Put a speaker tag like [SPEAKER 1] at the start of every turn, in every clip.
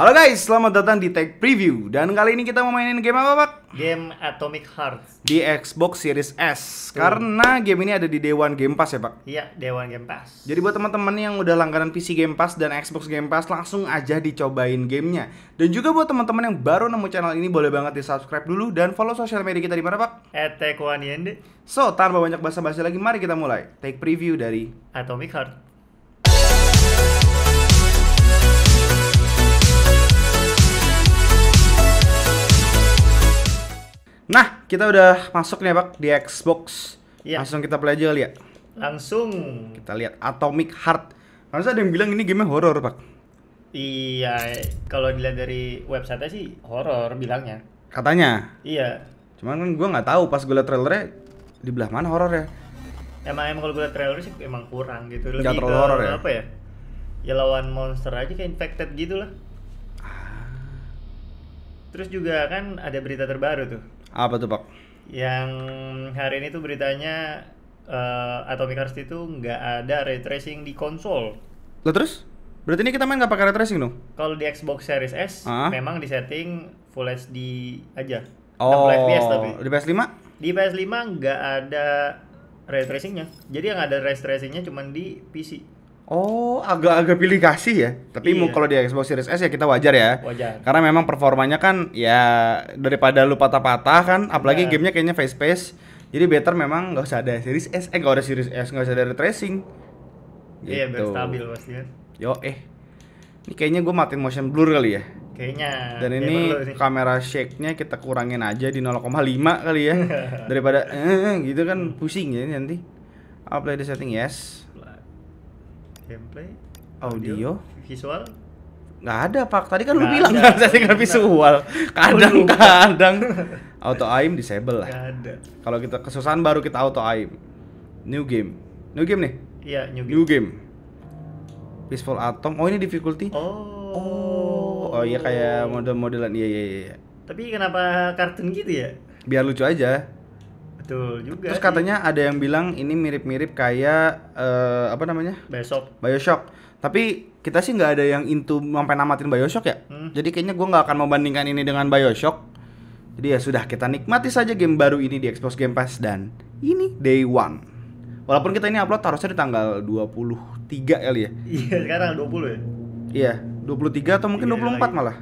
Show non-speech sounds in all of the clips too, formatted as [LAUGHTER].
[SPEAKER 1] Halo guys, selamat datang di Tech Preview Dan kali ini kita mau mainin game apa Pak?
[SPEAKER 2] Game Atomic Heart.
[SPEAKER 1] Di Xbox Series S Karena game ini ada di Dewan Game Pass ya Pak
[SPEAKER 2] Iya, Dewan Game Pass.
[SPEAKER 1] Jadi buat teman-teman yang udah langganan PC Game Pass dan Xbox Game Pass Langsung aja dicobain gamenya Dan juga buat teman-teman yang baru nemu channel ini Boleh banget di subscribe dulu Dan follow sosial media kita di mana Pak?
[SPEAKER 2] Waniende
[SPEAKER 1] So, tanpa banyak basa-basi lagi Mari kita mulai Take Preview dari
[SPEAKER 2] Atomic Heart.
[SPEAKER 1] Nah, kita udah masuk nih ya Pak di Xbox
[SPEAKER 2] Iya.
[SPEAKER 1] Langsung kita play aja kali ya
[SPEAKER 2] Langsung.
[SPEAKER 1] Kita lihat Atomic Heart Harus ada yang bilang ini game horor Pak
[SPEAKER 2] Iya, kalau dilihat dari website sih horor bilangnya.
[SPEAKER 1] Katanya
[SPEAKER 2] Iya.
[SPEAKER 1] Cuman kan gue nggak tahu pas gue liat trailernya di belah mana horor ya.
[SPEAKER 2] Emang emang kalau gue liat trailer sih emang kurang gitu.
[SPEAKER 1] Nggak terlalu
[SPEAKER 2] ke
[SPEAKER 1] horor ya?
[SPEAKER 2] Apa ya? Ya lawan monster aja kayak infected gitu lah. Terus juga kan ada berita terbaru tuh.
[SPEAKER 1] Apa tuh pak?
[SPEAKER 2] Yang hari ini tuh beritanya eh, Atomic Heart itu nggak ada ray tracing di konsol.
[SPEAKER 1] Lo terus? Berarti ini kita main nggak pakai ray tracing dong?
[SPEAKER 2] Kalau di Xbox Series S
[SPEAKER 1] Ah.
[SPEAKER 2] memang disetting Full HD aja.
[SPEAKER 1] Oh,
[SPEAKER 2] 60 fps tapi.
[SPEAKER 1] di PS5?
[SPEAKER 2] Di PS5 nggak ada ray tracingnya. Jadi yang ada ray tracingnya cuma di PC.
[SPEAKER 1] Oh, agak-agak pilih kasih ya. Tapi mau
[SPEAKER 2] Iya.
[SPEAKER 1] kalau di Xbox Series S ya kita wajar ya.
[SPEAKER 2] Wajar.
[SPEAKER 1] Karena memang performanya kan ya daripada lu patah-patah kan, apalagi
[SPEAKER 2] Benar.
[SPEAKER 1] gamenya kayaknya face pace. Jadi better memang nggak usah ada Series S, eh nggak ada Series S, nggak usah ada ray tracing.
[SPEAKER 2] Iya, biar
[SPEAKER 1] Gitu.
[SPEAKER 2] stabil pasti kan.
[SPEAKER 1] Yo eh, ini kayaknya gue matiin motion blur kali ya.
[SPEAKER 2] Kayaknya.
[SPEAKER 1] Dan ini kamera shake-nya kita kurangin aja di 0,5 kali ya. [LAUGHS] Daripada eh gitu kan pusing ya nanti. Apply the setting yes.
[SPEAKER 2] Gameplay,
[SPEAKER 1] Audio.
[SPEAKER 2] visual.
[SPEAKER 1] nggak ada pak. Tadi kan lu
[SPEAKER 2] Nggak
[SPEAKER 1] bilang
[SPEAKER 2] ada. [LAUGHS]
[SPEAKER 1] nggak settingan visual kadang-kadang auto aim disable lah. Kalau kita kesusahan baru kita auto aim. New game. New game nih?
[SPEAKER 2] Iya, new
[SPEAKER 1] new
[SPEAKER 2] game.
[SPEAKER 1] game. Peaceful atom. Oh ini difficulty?
[SPEAKER 2] Oh.
[SPEAKER 1] oh oh iya kayak model-modelan. Iya iya iya.
[SPEAKER 2] Tapi kenapa kartun gitu ya?
[SPEAKER 1] biar lucu aja
[SPEAKER 2] Betul juga.
[SPEAKER 1] terus
[SPEAKER 2] sih.
[SPEAKER 1] katanya ada yang bilang ini mirip-mirip kayak eh, apa namanya
[SPEAKER 2] besok
[SPEAKER 1] Bioshock tapi kita sih nggak ada yang into sampai namatin Bioshock ya
[SPEAKER 2] Hmm.
[SPEAKER 1] jadi kayaknya gua nggak akan membandingkan ini dengan Bioshock jadi ya sudah kita nikmati saja game baru ini di Xbox Game Pass dan ini day one walaupun kita ini upload harusnya di tanggal 23 kali ya
[SPEAKER 2] Iya, sekarang 20 ya.
[SPEAKER 1] iya 23 atau mungkin
[SPEAKER 2] Iya,
[SPEAKER 1] 24
[SPEAKER 2] lagi.
[SPEAKER 1] malah.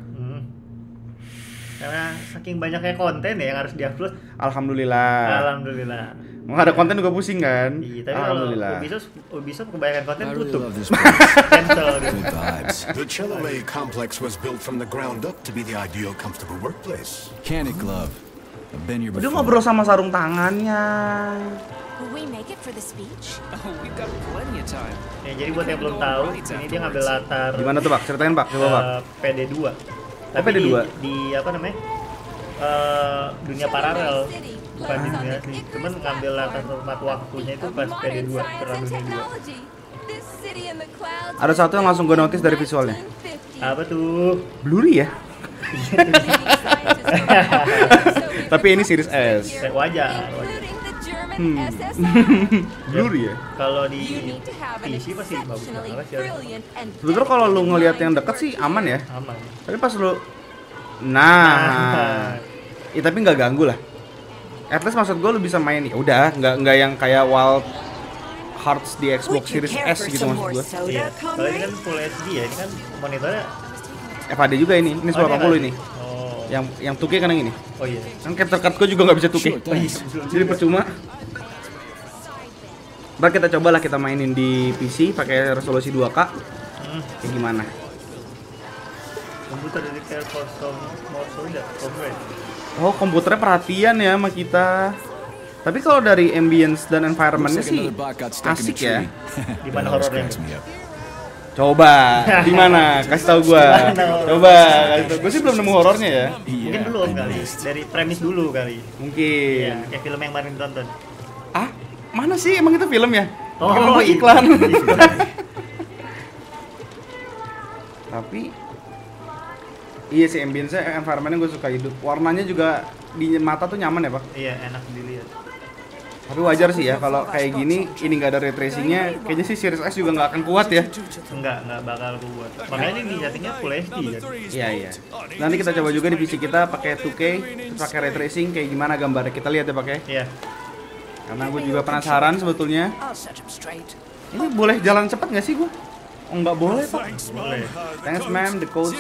[SPEAKER 2] Karena saking banyaknya konten ya yang harus diupload.
[SPEAKER 1] Alhamdulillah
[SPEAKER 2] Alhamdulillah.
[SPEAKER 1] mau ada konten juga pusing kan
[SPEAKER 2] Iya, tapi kalau
[SPEAKER 1] Alhamdulillah
[SPEAKER 2] Ubisoft, Ubisoft kebanyakan konten tutup. [LAUGHS] Cancel.
[SPEAKER 3] The Chilole complex was built from the ground up to be the ideal comfortable workplace.
[SPEAKER 4] Can't it glove? I've been here
[SPEAKER 1] udah ngobrol sama sarung tangannya
[SPEAKER 5] Will we make it for the speech?
[SPEAKER 6] Oh, we've got plenty of time.
[SPEAKER 2] Ya, jadi buat yang belum tahu, ini dia ngambil latar
[SPEAKER 1] gimana tuh pak ceritain pak coba pak
[SPEAKER 2] eh, PD2. Tapi
[SPEAKER 1] PD2?
[SPEAKER 2] Di, di apa namanya? Eh, dunia paralel bukan di dunia asli. Cuman ngambil latar format waktunya itu pas PD2 perang dunia 2.
[SPEAKER 1] ada satu yang langsung gue notice dari visualnya
[SPEAKER 2] Apa tuh?
[SPEAKER 1] blurry ya [LAUGHS] Tapi ini Series S.
[SPEAKER 2] Wajar, wajar.
[SPEAKER 1] Hmm. blurry ya
[SPEAKER 2] Kalau di PC pasti bagus banget sih.
[SPEAKER 1] Sebetulnya kalau lu ngelihat yang deket sih aman ya.
[SPEAKER 2] aman.
[SPEAKER 1] Tapi pas lu Nah, ya, tapi nggak ganggu lah. At least maksud gue lu bisa main nih. Udah, nggak nggak yang kayak Wild Hearts di Xbox Series S gitu maksud gue.
[SPEAKER 2] Iya. Kalau ini kan Full HD ya, ini kan monitornya
[SPEAKER 1] FHD juga ini. Ini
[SPEAKER 2] Oh,
[SPEAKER 1] 1080
[SPEAKER 2] ini
[SPEAKER 1] ini.
[SPEAKER 2] Oh.
[SPEAKER 1] Yang yang 2K kan yang ini.
[SPEAKER 2] Oh iya.
[SPEAKER 1] Kan capture card gue juga nggak bisa 2K.
[SPEAKER 4] Sure, thanks.
[SPEAKER 1] Jadi percuma. Ntar kita cobalah kita mainin di PC pakai resolusi 2K.
[SPEAKER 2] Hmm.
[SPEAKER 1] Kayak gimana?
[SPEAKER 2] Komputer dari kayak kosong komplain.
[SPEAKER 1] Oh, komputernya perhatian ya sama kita. Tapi kalau dari ambience dan environmentnya sih asik ya.
[SPEAKER 2] Di mana horornya?
[SPEAKER 1] Coba, di mana? Kasih tahu gua. Coba, kasih tahu. Gua sih belum nemu horornya ya.
[SPEAKER 2] Mungkin belum kali. Dari premis dulu kali.
[SPEAKER 1] Mungkin.
[SPEAKER 2] Iya, kayak film yang kemarin ditonton.
[SPEAKER 1] Mana sih emang itu film ya?
[SPEAKER 2] Oh,
[SPEAKER 1] apa
[SPEAKER 2] itu.
[SPEAKER 1] iklan. [LAUGHS] Tapi Iya sih ambience-nya, environment-nya gue suka hidup. Warnanya juga di mata tuh nyaman ya, Pak.
[SPEAKER 2] Iya, enak dilihat.
[SPEAKER 1] Tapi wajar sih ya kalau kayak gini ini nggak ada ray tracingnya, kayaknya sih Series S juga nggak akan kuat ya.
[SPEAKER 2] Enggak, enggak bakal kuat. Makanya ini settingnya full HD kan.
[SPEAKER 1] Iya iya. Nanti kita coba juga di PC kita pakai 2K, terus pakai ray tracing kayak gimana gambarnya kita lihat ya pakai.
[SPEAKER 2] Iya.
[SPEAKER 1] Karena gue juga penasaran sebetulnya. Ini boleh jalan cepat nggak sih gue? Oh nggak boleh pak.
[SPEAKER 2] Boleh.
[SPEAKER 1] Thanks ma'am, the code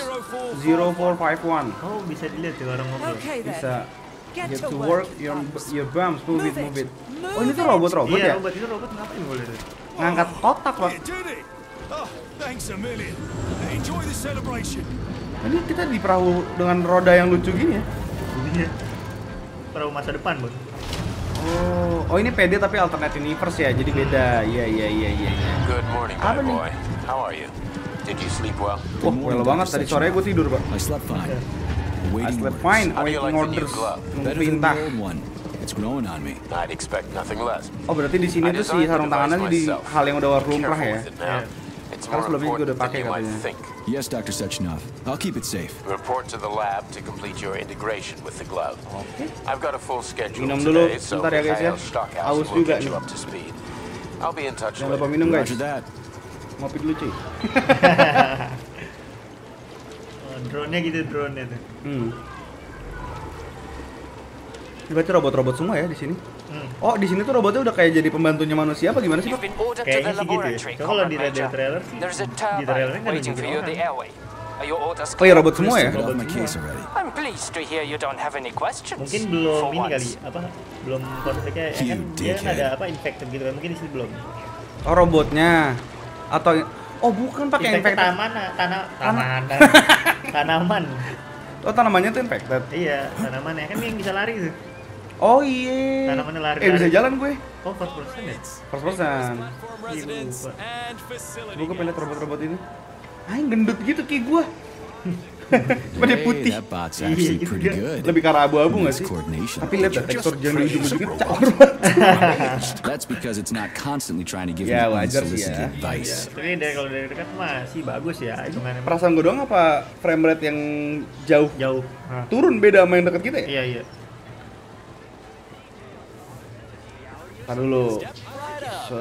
[SPEAKER 1] 0451.
[SPEAKER 2] Oh, bisa dilihat ya orang ngobrol.
[SPEAKER 6] Then.
[SPEAKER 1] Bisa
[SPEAKER 6] Get to work.
[SPEAKER 1] your your bums, move it, move it. Oh ini tuh robot-robot
[SPEAKER 2] Iya,
[SPEAKER 1] ya?
[SPEAKER 2] robot itu robot ngapain boleh tuh?
[SPEAKER 1] Ngangkat kotak pak.
[SPEAKER 3] Oh, thanks a million. Enjoy the celebration.
[SPEAKER 1] Ini kita di perahu dengan roda yang lucu gini ya?
[SPEAKER 2] Iya. Perahu masa depan, Bang.
[SPEAKER 1] Oh, oh ini PD tapi alternate universe ya, jadi beda. Iya iya iya iya. iya.
[SPEAKER 7] Good morning,
[SPEAKER 1] Apa
[SPEAKER 7] my
[SPEAKER 1] nih?
[SPEAKER 7] boy. How are you? Did you sleep well?
[SPEAKER 1] Wah, well banget tadi sore gue tidur pak.
[SPEAKER 4] I slept fine.
[SPEAKER 1] I
[SPEAKER 4] Waiting
[SPEAKER 1] slept fine,
[SPEAKER 7] new
[SPEAKER 1] orders, nunggu
[SPEAKER 4] Better than
[SPEAKER 1] perintah.
[SPEAKER 4] the old one. It's growing on me.
[SPEAKER 7] I'd expect nothing less.
[SPEAKER 1] Oh berarti di sini
[SPEAKER 7] I
[SPEAKER 1] tuh si sarung tangannya di hal yang udah lumrah ya.
[SPEAKER 7] It's more
[SPEAKER 1] sebelumnya juga
[SPEAKER 7] important
[SPEAKER 1] udah
[SPEAKER 7] than you might think.
[SPEAKER 4] Yes, Dr. Sechenov. I'll keep it safe.
[SPEAKER 7] Report to the lab to complete your integration with the glove. Okay. I've got a full schedule
[SPEAKER 1] Minum dulu,
[SPEAKER 7] today, so
[SPEAKER 1] bentar ya, guys, ya.
[SPEAKER 7] Mikhail Stockhouse
[SPEAKER 1] Haus
[SPEAKER 7] will get you
[SPEAKER 1] nih.
[SPEAKER 7] up to speed. I'll be in touch
[SPEAKER 1] Jangan lupa
[SPEAKER 7] later.
[SPEAKER 1] minum guys.
[SPEAKER 4] Roger that.
[SPEAKER 1] Ngopi dulu cuy. [LAUGHS]
[SPEAKER 2] Oh, drone-nya gitu drone-nya tuh.
[SPEAKER 1] Hmm. Ini berarti robot-robot semua ya di sini.
[SPEAKER 2] Hmm.
[SPEAKER 1] Oh, di sini tuh robotnya udah kayak jadi pembantunya manusia apa gimana sih, Pak?
[SPEAKER 2] Kayaknya sih gitu ya. kalau di
[SPEAKER 8] Major.
[SPEAKER 2] trailer sih, di trailernya kan
[SPEAKER 8] your orders
[SPEAKER 1] Oh iya robot semua ya?
[SPEAKER 2] Robot semua.
[SPEAKER 8] I'm pleased to hear you don't have any questions.
[SPEAKER 2] Mungkin belum ini kali, apa? Belum konfliknya ya kan dia kan ada apa infected gitu kan. Mungkin di sini belum.
[SPEAKER 1] Oh, robotnya atau Oh, bukan pakai
[SPEAKER 2] Infected
[SPEAKER 1] infected.
[SPEAKER 2] tanaman, tanah, tanaman, [LAUGHS] tanaman.
[SPEAKER 1] Oh, tanamannya tuh infected.
[SPEAKER 2] Iya, tanaman ya kan yang bisa lari tuh.
[SPEAKER 1] Oh iya.
[SPEAKER 2] Tanamannya lari-
[SPEAKER 1] Eh, bisa jalan gue.
[SPEAKER 2] Oh, first person ya?
[SPEAKER 1] First person.
[SPEAKER 2] Iya, lupa.
[SPEAKER 1] Gue pengen robot-robot ini. Ah, yang gendut gitu kayak gue. [LAUGHS] Cuma dia putih.
[SPEAKER 2] Iya, gitu
[SPEAKER 4] good.
[SPEAKER 1] Lebih ke arah abu-abu nggak sih? Tapi lihat ya, tekstur di ujung-ujungnya banget.
[SPEAKER 4] That's because it's not constantly trying to give
[SPEAKER 1] Ya, wajar sih ya.
[SPEAKER 2] Ya,
[SPEAKER 4] advice.
[SPEAKER 2] tapi dari kalau dari dekat masih bagus ya
[SPEAKER 1] Perasaan gue doang apa frame rate yang jauh
[SPEAKER 2] jauh.
[SPEAKER 1] Turun beda sama yang deket kita ya?
[SPEAKER 2] iya iya.
[SPEAKER 1] Ntar dulu. Se-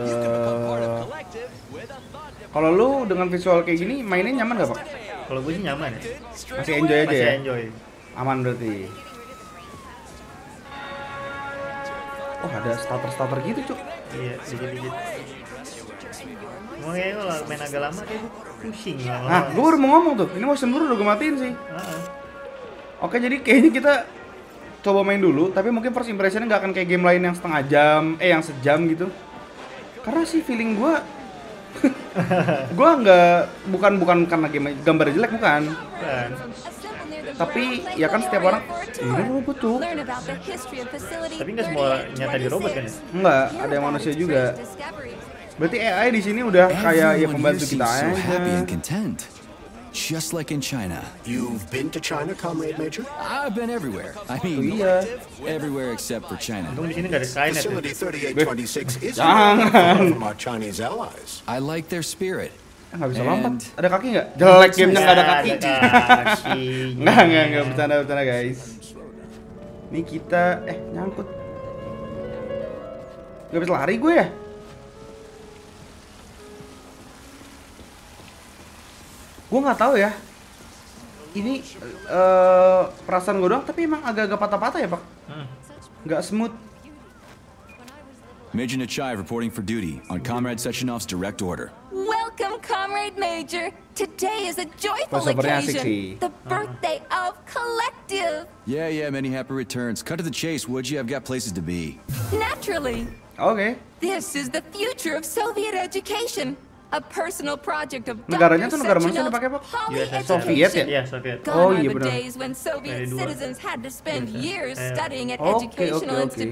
[SPEAKER 1] Kalau lu dengan visual kayak gini mainnya nyaman gak pak?
[SPEAKER 2] Kalau gue sih nyaman ya.
[SPEAKER 1] Masih enjoy aja
[SPEAKER 2] Masih
[SPEAKER 1] ya?
[SPEAKER 2] enjoy.
[SPEAKER 1] Aman berarti. Oh ada starter-starter gitu cuk.
[SPEAKER 2] Iya, dikit-dikit. Mau kayak kalau main agak lama kayak pusing
[SPEAKER 1] Nah,
[SPEAKER 2] lama-lama.
[SPEAKER 1] gue baru mau ngomong tuh. Ini motion blur udah gue matiin sih.
[SPEAKER 2] Heeh.
[SPEAKER 1] Oke, jadi kayaknya kita coba main dulu. Tapi mungkin first impressionnya nggak akan kayak game lain yang setengah jam, eh yang sejam gitu. Karena sih feeling gue, [LAUGHS] gue nggak bukan bukan karena game gambar jelek bukan.
[SPEAKER 2] Kan.
[SPEAKER 1] Tapi ya kan setiap orang ini robot tuh.
[SPEAKER 2] Tapi nggak semua nyata di robot kan ya?
[SPEAKER 1] Enggak, ada yang manusia juga. Berarti AI di sini udah kayak ya pembantu kita aja.
[SPEAKER 4] Just like in China.
[SPEAKER 3] You've been to China, Comrade Major?
[SPEAKER 4] I've been everywhere. I mean,
[SPEAKER 1] iya.
[SPEAKER 4] everywhere except for China.
[SPEAKER 2] Nggak.
[SPEAKER 3] Facility 3826 is [LAUGHS] from our Chinese allies.
[SPEAKER 4] I like their spirit.
[SPEAKER 1] Nggak bisa lompat. Ada kaki nggak? Jelek gamenya [LAUGHS] nggak ada
[SPEAKER 2] Nggak
[SPEAKER 1] kaki. Nggak, nggak, nggak bercanda bercanda guys. Ini kita eh nyangkut. Gak bisa lari gue ya? Gue nggak tahu ya. Ini eh perasaan gue doang, tapi emang agak-agak patah-patah ya pak. Nggak smooth.
[SPEAKER 4] Major Nechayev reporting for duty on Comrade Sechenov's direct order.
[SPEAKER 5] Welcome, Comrade Major. Today is a joyful occasion. The birthday of Collective.
[SPEAKER 4] Yeah, yeah, many happy returns. Cut to the chase, would you? I've got places to be.
[SPEAKER 5] Naturally,
[SPEAKER 1] Oke.
[SPEAKER 5] this is the future of Soviet education. A personal project of
[SPEAKER 1] Negaranya tuh negara mana sih dipakai, Pak?
[SPEAKER 2] USSR.
[SPEAKER 1] Soviet ya?
[SPEAKER 2] Iya, Soviet.
[SPEAKER 1] Oh, iya benar.
[SPEAKER 5] studying at
[SPEAKER 1] Oke, oke, oke.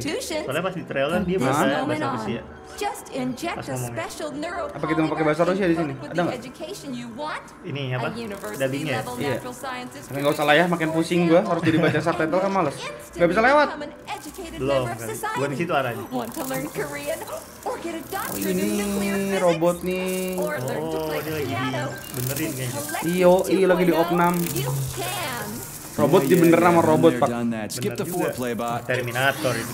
[SPEAKER 2] Soalnya pas di trailer dia
[SPEAKER 5] From this
[SPEAKER 2] bahasa bahasa Rusia.
[SPEAKER 5] Just inject a special neuro
[SPEAKER 1] Apa kita mau pakai bahasa Rusia di sini? Ada nggak?
[SPEAKER 5] education you want.
[SPEAKER 2] Ini apa? Dubbingnya.
[SPEAKER 5] level
[SPEAKER 1] Iya. Tapi nggak usah lah ya, makin pusing gue harus jadi baca subtitle kan males. Nggak bisa lewat.
[SPEAKER 2] Belum. Bukan di situ arahnya.
[SPEAKER 5] In
[SPEAKER 1] Ini robot nih.
[SPEAKER 2] Oh, dia lagi
[SPEAKER 5] piano.
[SPEAKER 2] benerin kayaknya.
[SPEAKER 1] Iyo, iyo lagi di
[SPEAKER 5] 2.0,
[SPEAKER 1] opnam.
[SPEAKER 5] Can.
[SPEAKER 1] Robot
[SPEAKER 4] Yeah,
[SPEAKER 1] di bener
[SPEAKER 4] yeah,
[SPEAKER 1] sama robot pak.
[SPEAKER 4] Skip the foreplay.
[SPEAKER 5] Oh,
[SPEAKER 2] Terminator itu.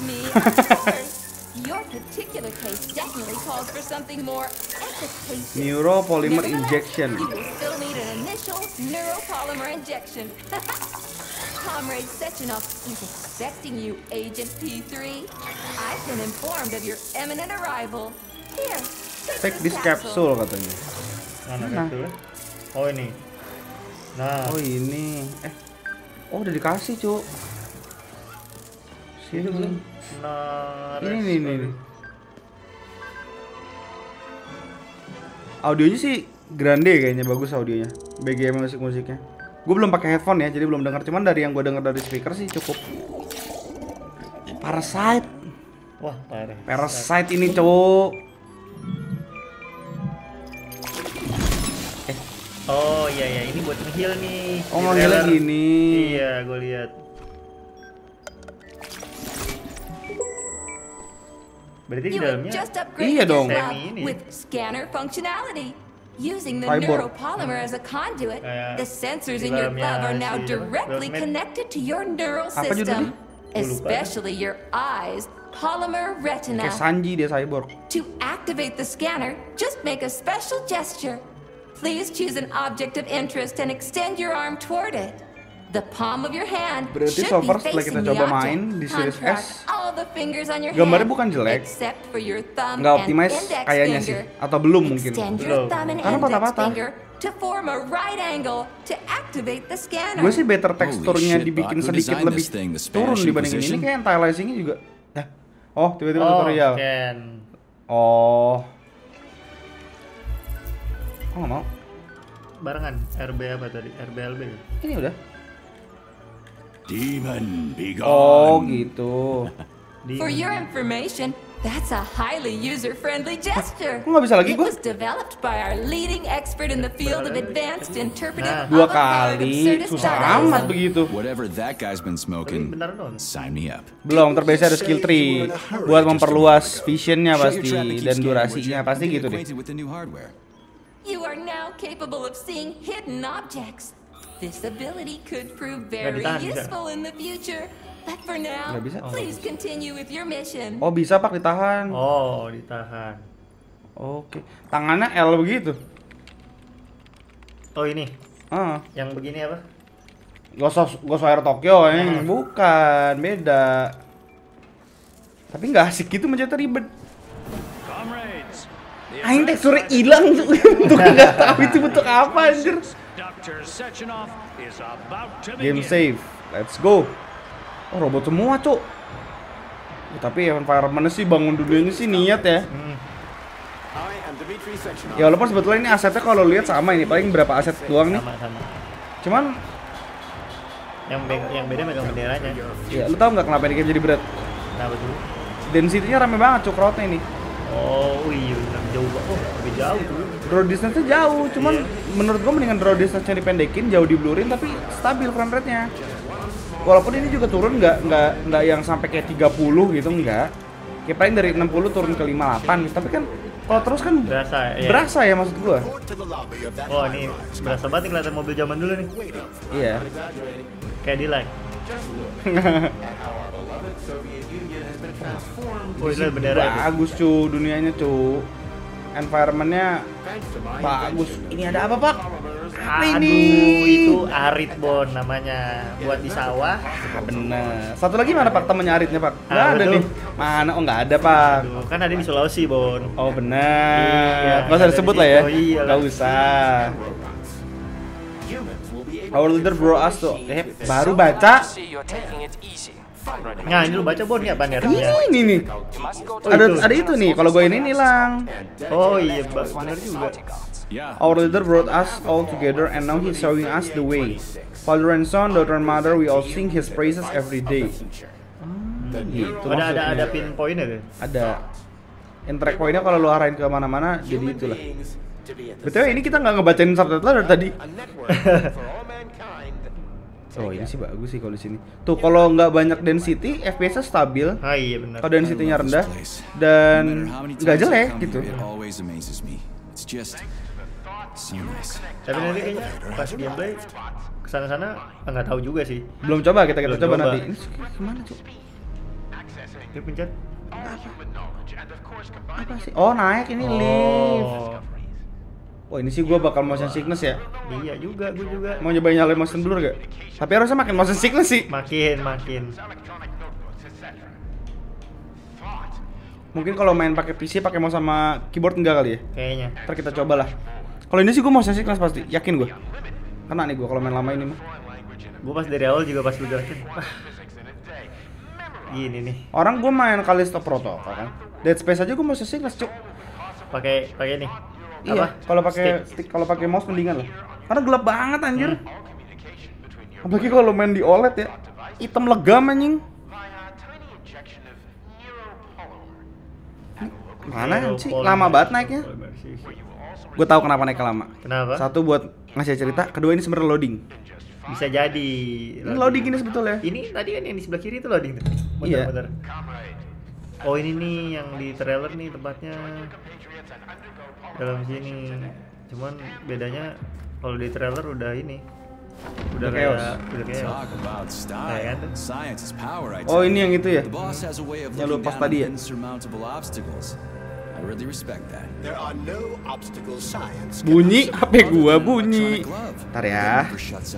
[SPEAKER 5] Me, of course. Your particular case definitely calls for something more efficacious.
[SPEAKER 1] Neuropolymer injection.
[SPEAKER 5] You will still need an initial neuropolymer injection. [LAUGHS] Comrade Sechenov is expecting you, Agent P3. I've been informed of your imminent arrival. Here,
[SPEAKER 1] Take this capsule katanya.
[SPEAKER 2] Mana
[SPEAKER 1] Mana?
[SPEAKER 2] kapsulnya? Oh ini. Nah,
[SPEAKER 1] Oh ini. Eh. Oh udah dikasih, Cuk. Sini.
[SPEAKER 2] nah,
[SPEAKER 1] Ini nih nih. nih. Audionya sih grande kayaknya bagus audionya. BGM musik-musiknya. Gue belum pakai headphone ya, jadi belum dengar. Cuman dari yang gue dengar dari speaker sih cukup. Parasite.
[SPEAKER 2] Wah, parah.
[SPEAKER 1] Parasite ini, Cuk.
[SPEAKER 2] Oh iya iya, ini buat nge-heal nih.
[SPEAKER 1] Oh, nge-heal gini.
[SPEAKER 2] Iya, gue lihat. Berarti di
[SPEAKER 5] You
[SPEAKER 2] dalamnya
[SPEAKER 5] have just upgraded
[SPEAKER 1] Iya dong.
[SPEAKER 5] your lab
[SPEAKER 2] ini.
[SPEAKER 5] with scanner functionality. Using the
[SPEAKER 1] Cyborg.
[SPEAKER 5] neuropolymer as a conduit,
[SPEAKER 2] Kayak
[SPEAKER 5] the sensors in your glove are now
[SPEAKER 2] si
[SPEAKER 5] directly connected to your neural system, especially your eyes, polymer retina.
[SPEAKER 1] Kayak Sanji dia cyborg.
[SPEAKER 5] To activate the scanner, just make a special gesture. Please choose an object of interest and extend your arm toward it. The palm of your hand
[SPEAKER 1] Berarti
[SPEAKER 5] should
[SPEAKER 1] so
[SPEAKER 5] be
[SPEAKER 1] far setelah
[SPEAKER 5] facing
[SPEAKER 1] kita coba main di Series S,
[SPEAKER 5] all the fingers on your
[SPEAKER 1] gambarnya
[SPEAKER 5] hand,
[SPEAKER 1] bukan jelek.
[SPEAKER 5] except for your thumb
[SPEAKER 1] Nggak
[SPEAKER 5] and
[SPEAKER 1] optimize
[SPEAKER 5] index
[SPEAKER 1] kayaknya sih.
[SPEAKER 5] finger.
[SPEAKER 1] Atau belum mungkin.
[SPEAKER 5] Extend
[SPEAKER 2] Belum.
[SPEAKER 5] your thumb and
[SPEAKER 1] Karena
[SPEAKER 5] index
[SPEAKER 1] patah-patah.
[SPEAKER 5] finger to form a right angle to activate the scanner.
[SPEAKER 1] Gue sih better teksturnya dibikin sedikit lebih turun dibanding ini. Kayak anti-aliasingnya juga. Dah. Oh, tiba-tiba
[SPEAKER 2] Oh,
[SPEAKER 1] tutorial. Oh. Oh, nggak mau.
[SPEAKER 2] Barengan RB apa tadi? RBLB.
[SPEAKER 1] Ini udah.
[SPEAKER 4] Demon, be gone.
[SPEAKER 1] Oh, gitu. [LAUGHS]
[SPEAKER 5] For your information, that's a highly user-friendly gesture.
[SPEAKER 1] Kok nggak bisa lagi
[SPEAKER 5] It
[SPEAKER 1] gua?
[SPEAKER 5] was developed by our leading expert in the field of advanced interpretive
[SPEAKER 1] Dua
[SPEAKER 5] avant-garde
[SPEAKER 1] kali. Susah amat begitu.
[SPEAKER 4] Whatever that guy's been smoking, sign me up.
[SPEAKER 1] Belum, terbiasa ada skill tree buat memperluas visionnya pasti dan durasinya pasti gitu deh.
[SPEAKER 5] You are now capable of seeing hidden objects. This ability could prove very
[SPEAKER 2] ditahan, bisa?
[SPEAKER 5] useful in the future. But for now,
[SPEAKER 1] Nggak bisa? Oh,
[SPEAKER 5] please continue with your mission.
[SPEAKER 1] Oh, bisa Pak ditahan.
[SPEAKER 2] Oh, ditahan.
[SPEAKER 1] Oke. Tangannya L begitu.
[SPEAKER 2] Oh, ini.
[SPEAKER 1] Ah.
[SPEAKER 2] Yang begini apa?
[SPEAKER 1] Ghost of Ghostwire Tokyo yang bukan beda. Tapi nggak asik gitu mencet ribet. Aing teksturnya hilang tuh. Nggak tahu itu bentuk apa anjir.
[SPEAKER 6] Dr. Sechenov is about to
[SPEAKER 1] Game save. Let's go. Oh, robot semua, Cuk. Ya, tapi environment sih bangun dunianya sih niat ya. Ya walaupun sebetulnya ini asetnya kalau lihat sama ini paling berapa aset doang nih.
[SPEAKER 2] Sama-sama.
[SPEAKER 1] Cuman
[SPEAKER 2] Yang be yang beda megang benderanya.
[SPEAKER 1] ya lu tau nggak kenapa ini game jadi berat?
[SPEAKER 2] Kenapa tuh?
[SPEAKER 1] Density-nya rame banget cuk crowd-nya ini.
[SPEAKER 2] Oh, iya jauh banget. Oh, lebih jauh tuh.
[SPEAKER 1] Draw distance-nya jauh, cuman
[SPEAKER 2] Iya.
[SPEAKER 1] menurut gua mendingan draw distance-nya dipendekin, jauh diblurin tapi stabil frame rate-nya. Walaupun ini juga turun nggak nggak nggak yang sampai kayak 30 gitu nggak. Kayak paling dari 60 turun ke 58 gitu. Tapi kan kalau terus kan
[SPEAKER 2] Berasa ya.
[SPEAKER 1] berasa ya maksud gua.
[SPEAKER 2] Oh, ini berasa banget nih kelihatan mobil zaman dulu nih.
[SPEAKER 1] Iya.
[SPEAKER 2] Kayak di like. [LAUGHS] Oh, itu bendera.
[SPEAKER 1] Bagus cu dunianya cu. Environment-nya bagus. Ini ada apa, Pak? Apa
[SPEAKER 2] Aduh,
[SPEAKER 1] ini?
[SPEAKER 2] itu arit bon namanya. Buat di sawah.
[SPEAKER 1] Ah, bener. Satu lagi mana Pak temennya Aritnya Pak? Nggak
[SPEAKER 2] Ah,
[SPEAKER 1] ada
[SPEAKER 2] betul.
[SPEAKER 1] nih. Mana? Oh nggak ada Pak.
[SPEAKER 2] Aduh, kan ada di Sulawesi, Bon.
[SPEAKER 1] Oh bener.
[SPEAKER 2] Iya,
[SPEAKER 1] Gak usah
[SPEAKER 2] ada
[SPEAKER 1] disebut
[SPEAKER 2] di
[SPEAKER 1] lah ya.
[SPEAKER 2] situ, iya
[SPEAKER 1] Gak usah. Our leader bro us tuh. Eh, baru baca.
[SPEAKER 2] Nah, ini lu baca Bon ya bannernya.
[SPEAKER 1] Ini nih.
[SPEAKER 8] Go to
[SPEAKER 2] Oh,
[SPEAKER 1] Ada
[SPEAKER 2] itu.
[SPEAKER 1] ada itu nih. Kalau gue ini hilang.
[SPEAKER 2] Oh iya, ba- bener juga.
[SPEAKER 1] Our leader brought us all together and now he's showing us the way. Father and son, daughter and mother, we all sing his praises every day. Gitu
[SPEAKER 2] Ada ada ada pin pointnya tuh.
[SPEAKER 1] Ada. Interact pointnya kalau lu arahin ke mana-mana jadi itulah. Betul ini kita nggak ngebacain subtitle dari tadi. [LAUGHS] Oh ini sih bagus sih kalau di sini. Tuh kalau nggak banyak density, FPS-nya stabil.
[SPEAKER 2] Ah iya benar.
[SPEAKER 1] Kalau density-nya rendah dan nggak jelek gitu.
[SPEAKER 2] Tapi nanti kayaknya pas gameplay ke sana sana nggak tahu juga sih.
[SPEAKER 1] Belum coba kita kita
[SPEAKER 2] Belum
[SPEAKER 1] coba
[SPEAKER 2] coba.
[SPEAKER 1] nanti. Ini gimana cuy?
[SPEAKER 2] Dia pencet.
[SPEAKER 1] Apa sih? Oh naik ini lift.
[SPEAKER 2] Oh,
[SPEAKER 1] Wah ini sih gue bakal motion sickness ya.
[SPEAKER 2] iya juga, gue juga.
[SPEAKER 1] Mau nyobain nyalain motion blur gak? Tapi harusnya makin motion sickness sih.
[SPEAKER 2] Makin, makin.
[SPEAKER 1] Mungkin kalau main pakai PC pakai mouse sama keyboard enggak kali ya?
[SPEAKER 2] Kayaknya.
[SPEAKER 1] Ntar kita coba lah. Kalau ini sih gue motion sickness pasti, yakin gue. Kena nih gue kalau main lama ini mah.
[SPEAKER 2] Gue pas dari awal juga pas lu jelasin. Gini nih.
[SPEAKER 1] Orang gue main Callisto Protocol kan. Dead Space aja gue motion sickness cuk.
[SPEAKER 2] Pakai pakai nih.
[SPEAKER 1] Iya, kalau pakai stick, kalau pakai mouse mendingan lah. Karena gelap banget anjir. Apalagi kalau main di OLED ya. Hitam legam anjing. Mana sih? Lama banget naiknya. Gue tahu kenapa naik lama.
[SPEAKER 2] Kenapa?
[SPEAKER 1] Satu buat ngasih cerita, kedua ini sebenarnya loading.
[SPEAKER 2] Bisa jadi.
[SPEAKER 1] Ini loading ini sebetulnya.
[SPEAKER 2] Ini tadi kan yang di sebelah kiri itu loading tuh.
[SPEAKER 1] Iya.
[SPEAKER 2] Bentar. Oh ini nih yang di trailer nih tempatnya dalam sini. Cuman bedanya kalau di trailer udah ini. Udah kayak
[SPEAKER 1] chaos.
[SPEAKER 2] udah kayak kan?
[SPEAKER 1] Oh ini
[SPEAKER 4] you.
[SPEAKER 1] yang itu ya. Yang lu pas tadi ya?
[SPEAKER 4] on insurmountable obstacles. I really respect that.
[SPEAKER 3] There are no obstacles science.
[SPEAKER 1] Bunyi HP gua bunyi. Ntar
[SPEAKER 4] That
[SPEAKER 1] ya.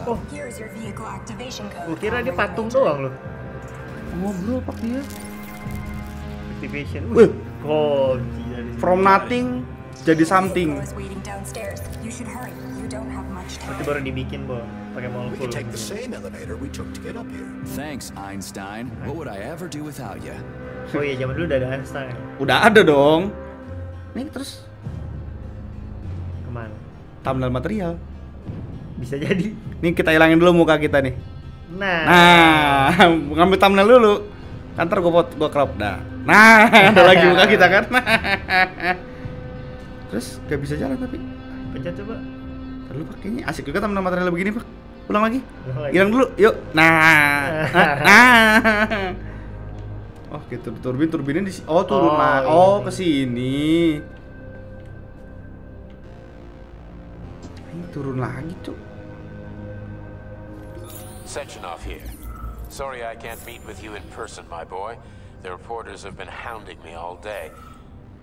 [SPEAKER 2] Oh.
[SPEAKER 9] Here's your vehicle activation code.
[SPEAKER 2] Gue kira dia patung doang loh.
[SPEAKER 1] Ngobrol pak dia.
[SPEAKER 2] Activation.
[SPEAKER 1] Wih.
[SPEAKER 2] Nih.
[SPEAKER 1] From nothing jadi something.
[SPEAKER 2] Berarti baru dibikin, Bo. Pakai
[SPEAKER 3] We take the same elevator we took to get up here.
[SPEAKER 4] Thanks, Einstein. What would I ever do without you?
[SPEAKER 2] Oh iya, zaman dulu udah ada Einstein.
[SPEAKER 1] Udah ada dong. Nih terus
[SPEAKER 2] Ke mana?
[SPEAKER 1] thumbnail material.
[SPEAKER 2] Bisa jadi.
[SPEAKER 1] Nih kita hilangin dulu muka kita nih.
[SPEAKER 2] Nah.
[SPEAKER 1] Nah, [LAUGHS] ngambil thumbnail dulu. Kan ntar gue pot, gue crop dah. Nah, [LAUGHS] ada lagi muka kita kan. [LAUGHS] Terus gak bisa jalan tapi.
[SPEAKER 2] Pencet coba.
[SPEAKER 1] Ntar Dulu pak, kayaknya asik juga thumbnail material begini pak. Ulang lagi. Hilang dulu, yuk. Nah, [LAUGHS] nah. Oh gitu, turbin turbinnya di Oh turun
[SPEAKER 2] Oh,
[SPEAKER 1] lah. Oh
[SPEAKER 2] ini.
[SPEAKER 1] ke sini. Ini turun lagi cuk.
[SPEAKER 7] Sechenov here. Sorry I can't meet with you in person, my boy. The reporters have been hounding me all day.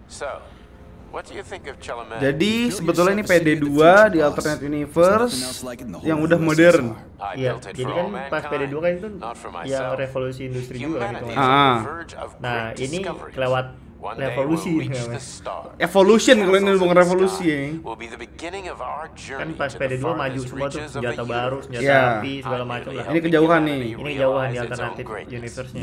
[SPEAKER 7] So, what do you think of Chalamet?
[SPEAKER 1] Jadi sebetulnya ini PD2 di alternate universe yang udah modern.
[SPEAKER 7] I
[SPEAKER 2] Iya,
[SPEAKER 7] built it
[SPEAKER 2] jadi kan pas
[SPEAKER 7] mankind,
[SPEAKER 2] PD2 kan itu yang
[SPEAKER 7] myself.
[SPEAKER 2] revolusi industri juga kan
[SPEAKER 7] Humanity
[SPEAKER 2] itu.
[SPEAKER 7] is on
[SPEAKER 1] Ah.
[SPEAKER 7] the verge of
[SPEAKER 2] Nah, ini kelewat revolusi
[SPEAKER 7] stars.
[SPEAKER 1] Evolution kalau ini
[SPEAKER 7] the
[SPEAKER 1] revolusi ya.
[SPEAKER 2] Kan pas
[SPEAKER 7] to the
[SPEAKER 2] PD2 maju semua tuh senjata baru, senjata
[SPEAKER 1] Iya.
[SPEAKER 2] api segala macam lah.
[SPEAKER 1] Ini kejauhan nih.
[SPEAKER 2] Ini kejauhan di alternatif universe-nya.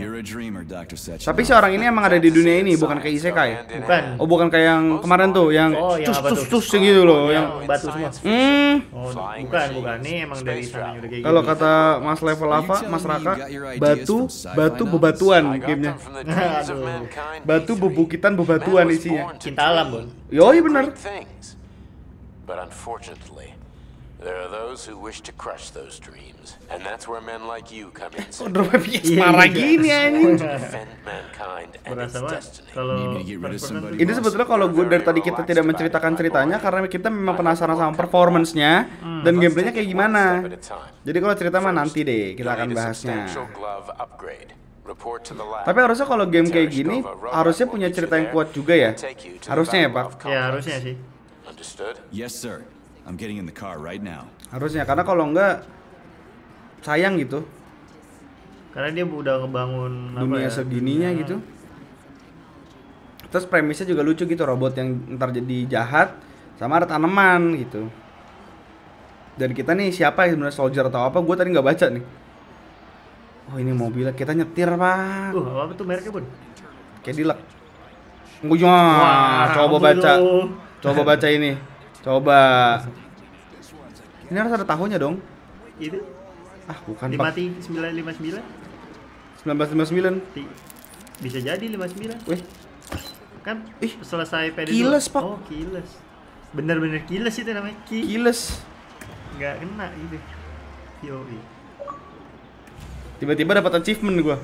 [SPEAKER 1] Tapi si orang ini emang ada di dunia ini, bukan kayak isekai.
[SPEAKER 2] Bukan.
[SPEAKER 1] Oh bukan kayak yang kemarin tuh, yang
[SPEAKER 2] Oh,
[SPEAKER 1] cus
[SPEAKER 2] apa
[SPEAKER 1] cus
[SPEAKER 2] tuh?
[SPEAKER 1] cus gitu loh, yang
[SPEAKER 2] Yang batu semua.
[SPEAKER 1] hmm.
[SPEAKER 2] Oh, bukan, bukan. Ini emang dari sana udah kayak
[SPEAKER 1] Kalau
[SPEAKER 2] gitu.
[SPEAKER 1] kata Mas Level Lava, Mas Raka, batu batu bebatuan gamenya. Batu
[SPEAKER 7] P3.
[SPEAKER 1] Bebukitan
[SPEAKER 7] Man
[SPEAKER 1] bebatuan isinya.
[SPEAKER 2] Cinta alam, Bon.
[SPEAKER 1] Yoi bener.
[SPEAKER 7] great things. But unfortunately, there are those who wish to crush those dreams. And that's where men like you come in. [LAUGHS]
[SPEAKER 1] FPS
[SPEAKER 2] Iya,
[SPEAKER 1] marah
[SPEAKER 2] iya.
[SPEAKER 1] gini anjing. Ini sebetulnya kalau gue dari tadi kita tidak menceritakan ceritanya karena kita memang penasaran sama performance-nya dan gameplaynya kayak gimana. Jadi kalau cerita mah nanti deh kita akan bahasnya. Tapi harusnya kalau game kayak gini harusnya punya cerita yang kuat juga ya. Harusnya ya Pak.
[SPEAKER 2] Ya harusnya sih.
[SPEAKER 7] Understood?
[SPEAKER 4] Yes, sir. I'm getting in the car right now.
[SPEAKER 1] Harusnya karena kalau enggak sayang gitu
[SPEAKER 2] Karena dia udah ngebangun apa
[SPEAKER 1] dunia
[SPEAKER 2] ya,
[SPEAKER 1] segininya
[SPEAKER 2] dunia-
[SPEAKER 1] gitu. Terus premisnya juga lucu gitu robot yang ntar jadi jahat sama ada tanaman gitu. Dan kita nih siapa yang sebenarnya soldier atau apa? Gue tadi nggak baca nih. Oh ini mobilnya kita nyetir pak.
[SPEAKER 2] Uh, apa tuh mereknya, Bun?
[SPEAKER 1] Cadillac. Wah, coba baca.
[SPEAKER 2] lu.
[SPEAKER 1] Coba baca ini. Coba. Ini harus ada tahunnya dong.
[SPEAKER 2] Itu
[SPEAKER 1] Ah, bukan
[SPEAKER 2] lima
[SPEAKER 1] Pak.
[SPEAKER 2] ti sembilan lima sembilan
[SPEAKER 1] 1959.
[SPEAKER 2] bisa jadi lima sembilan
[SPEAKER 1] Wih,
[SPEAKER 2] kan
[SPEAKER 1] Ih,
[SPEAKER 2] selesai PD
[SPEAKER 1] Kiles, Pak.
[SPEAKER 2] oh kiles bener-bener kiles itu namanya ki
[SPEAKER 1] kiles.
[SPEAKER 2] nggak kena gitu yo
[SPEAKER 1] Tiba-tiba dapat achievement gua.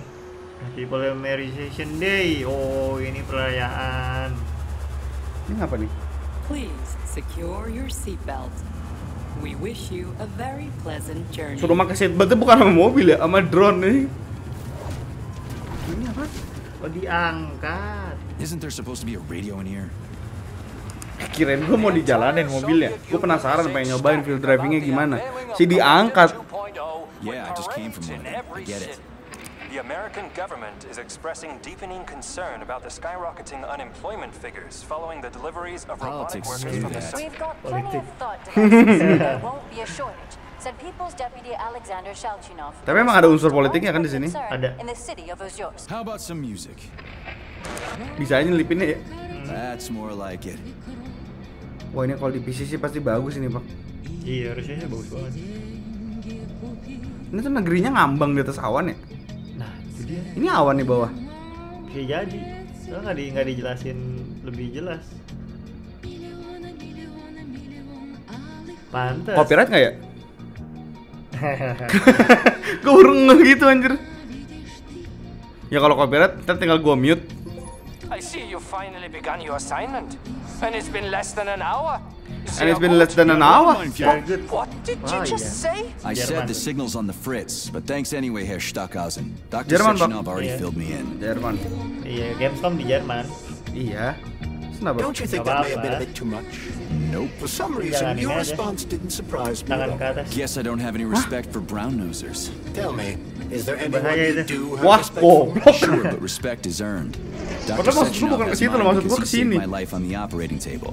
[SPEAKER 2] Happy Polymerization Day oh ini perayaan
[SPEAKER 1] Ini apa nih?
[SPEAKER 10] Please secure your seatbelt. We wish you a very pleasant journey.
[SPEAKER 1] Suruh pakai seatbelt itu bukan sama mobil ya, sama drone nih. Ini apa?
[SPEAKER 2] Oh diangkat.
[SPEAKER 4] Isn't there supposed to be a radio in here?
[SPEAKER 1] Kirain gue mau dijalanin mobilnya. Gue penasaran pengen nyobain field drivingnya gimana. Si diangkat.
[SPEAKER 4] Yeah, I just came from one. I get it.
[SPEAKER 8] The American government is expressing deepening concern about the skyrocketing unemployment figures following the deliveries of oh, robotic
[SPEAKER 4] Politics,
[SPEAKER 8] workers
[SPEAKER 4] screw
[SPEAKER 8] from the
[SPEAKER 4] that.
[SPEAKER 8] Soviet
[SPEAKER 11] We've got plenty of thought to that. there [LAUGHS] won't be a shortage, said People's Deputy Alexander Shalchinov.
[SPEAKER 1] Tapi emang ada unsur politiknya kan di sini?
[SPEAKER 2] Ada.
[SPEAKER 11] In the city of Ozyorsk.
[SPEAKER 4] How about some music?
[SPEAKER 1] Bisa aja nyelipinnya ya.
[SPEAKER 4] That's more like it.
[SPEAKER 1] Wah ini kalau di PC sih pasti bagus ini pak.
[SPEAKER 2] Iya harusnya bagus banget.
[SPEAKER 1] Ini tuh negerinya ngambang di atas awan ya.
[SPEAKER 2] Nah itu dia.
[SPEAKER 1] Ini awan di bawah.
[SPEAKER 2] Bisa jadi. Soalnya nggak di nggak dijelasin lebih jelas. Pantes.
[SPEAKER 1] Copyright nggak ya? [LAUGHS] gue baru ngeh gitu anjir. Ya kalau copyright, ntar tinggal gua mute.
[SPEAKER 8] I see you finally begun your assignment. And it's been less than an hour.
[SPEAKER 1] And it's been less than an hour.
[SPEAKER 2] Very good.
[SPEAKER 8] What did you
[SPEAKER 2] Oh,
[SPEAKER 8] just say?
[SPEAKER 4] I said the signal's on the fritz, but thanks anyway, Herr Stockhausen. Dr.
[SPEAKER 1] Jerman,
[SPEAKER 4] Sechenov already
[SPEAKER 2] Yeah.
[SPEAKER 4] filled me in.
[SPEAKER 1] Jerman.
[SPEAKER 2] Iya Gamescom di Jerman.
[SPEAKER 1] Iya. Terus Kenapa?
[SPEAKER 3] Don't you think that may have been a bit too much?
[SPEAKER 4] Nope.
[SPEAKER 3] For some reason, your response didn't surprise me.
[SPEAKER 2] Tangan
[SPEAKER 3] at
[SPEAKER 2] ke
[SPEAKER 3] all.
[SPEAKER 2] atas.
[SPEAKER 4] Guess I don't have any respect for brown nosers.
[SPEAKER 3] Tell me, is there anyone
[SPEAKER 2] Bahaya
[SPEAKER 3] you
[SPEAKER 2] itu.
[SPEAKER 3] do have respect for?
[SPEAKER 1] Oh, goblok.
[SPEAKER 4] Sure, but respect is earned. Dr.
[SPEAKER 1] Padahal maksud gua
[SPEAKER 4] Sechenov
[SPEAKER 1] bukan ke
[SPEAKER 4] has mine because he saved my life on the operating table.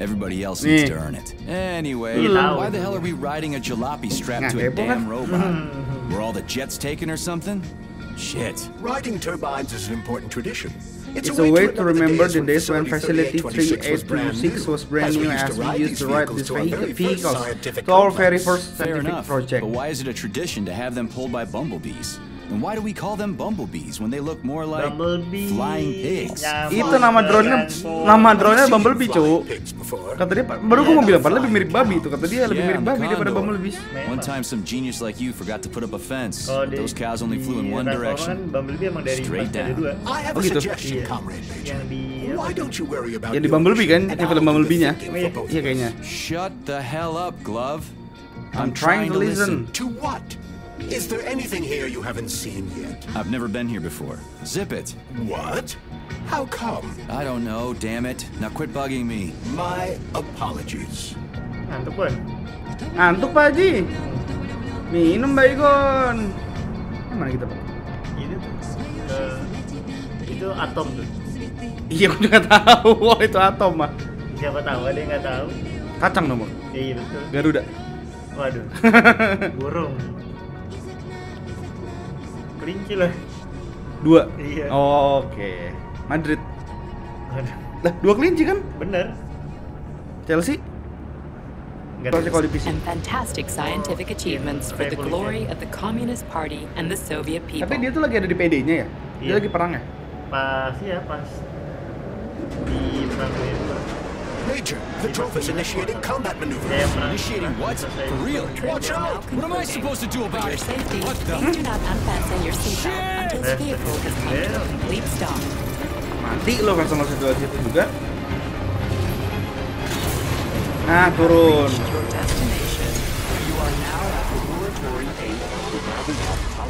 [SPEAKER 4] Everybody else needs to earn it. Anyway,
[SPEAKER 2] hmm.
[SPEAKER 4] why the hell are we riding a jalopy strapped to a damn robot? Hmm. Were all the jets taken or something? Shit.
[SPEAKER 3] Riding turbines is an important tradition.
[SPEAKER 1] It's a way to remember the days when
[SPEAKER 3] Facility
[SPEAKER 1] Facility 3826 was brand new as we used to ride these vehi- vehicles to our very first
[SPEAKER 4] Fair
[SPEAKER 1] scientific
[SPEAKER 4] enough.
[SPEAKER 1] project.
[SPEAKER 4] But why is it a tradition to have them pulled by bumblebees? And why do we call them bumblebees when they look more like
[SPEAKER 2] Bumblebee.
[SPEAKER 4] flying pigs?
[SPEAKER 1] Itu nama drone-nya nama drone-nya Bumblebee, cu. Kata dia, baru gua mau bilang, padahal lebih mirip babi itu. Kata dia lebih mirip babi daripada
[SPEAKER 4] condor.
[SPEAKER 1] Bumblebee.
[SPEAKER 4] One time, some genius like you forgot to put up a fence.
[SPEAKER 2] Kalau
[SPEAKER 4] but those cows only flew in one direction. Straight down.
[SPEAKER 2] dua.
[SPEAKER 3] I have
[SPEAKER 1] Oh,
[SPEAKER 3] a
[SPEAKER 1] gitu?
[SPEAKER 3] suggestion,
[SPEAKER 2] Iya. Yang di
[SPEAKER 3] Why don't you worry about
[SPEAKER 1] Yang di
[SPEAKER 3] your
[SPEAKER 1] Bumblebee kan? Yang film Bumblebee-nya. Iya kayaknya.
[SPEAKER 4] Shut the hell up, Glove.
[SPEAKER 1] I'm trying to listen.
[SPEAKER 3] To what? Is there anything here you haven't seen yet?
[SPEAKER 4] I've never been here before. Zip it.
[SPEAKER 3] What? How come?
[SPEAKER 4] I don't know, damn it. Now quit bugging me.
[SPEAKER 3] My apologies.
[SPEAKER 2] Ngantuk pun.
[SPEAKER 1] Ngantuk Pak Haji. Minum Baygon. Mana kita Pak?
[SPEAKER 2] Itu tuh. eh, itu atom tuh.
[SPEAKER 1] Iya, aku juga tahu. [LAUGHS] Wah, itu atom mah.
[SPEAKER 2] Siapa tahu ada yang nggak tahu.
[SPEAKER 1] Kacang dong, Pak.
[SPEAKER 2] Iya betul.
[SPEAKER 1] Garuda.
[SPEAKER 2] Waduh. [LAUGHS] Burung. Kelinci lah.
[SPEAKER 1] Dua.
[SPEAKER 2] Iya.
[SPEAKER 1] Oh, Oke. Madrid.
[SPEAKER 2] Waduh.
[SPEAKER 1] Lah, dua kelinci kan?
[SPEAKER 2] Bener.
[SPEAKER 1] Chelsea.
[SPEAKER 10] And fantastic scientific achievements for the glory of the Communist Party and the Soviet people.
[SPEAKER 1] Tapi dia tuh lagi ada di PD-nya ya? Dia
[SPEAKER 2] Iya.
[SPEAKER 1] lagi perang ya?
[SPEAKER 2] Pas ya pas di perang kedua.
[SPEAKER 3] Major, the drone is initiating combat
[SPEAKER 2] Ya, yang
[SPEAKER 3] maneuvers.
[SPEAKER 4] Initiating what? For real?
[SPEAKER 10] Watch
[SPEAKER 4] out! What am I supposed to do
[SPEAKER 10] For
[SPEAKER 4] about
[SPEAKER 10] your
[SPEAKER 4] it?
[SPEAKER 10] safety,
[SPEAKER 4] What the?
[SPEAKER 10] please do not unfasten your seatbelt until the vehicle has come to a complete stop.
[SPEAKER 1] Mati lo kan sama situasi itu eh? juga. Nah, turun.
[SPEAKER 10] Your destination. You are now at the Laboratory 8.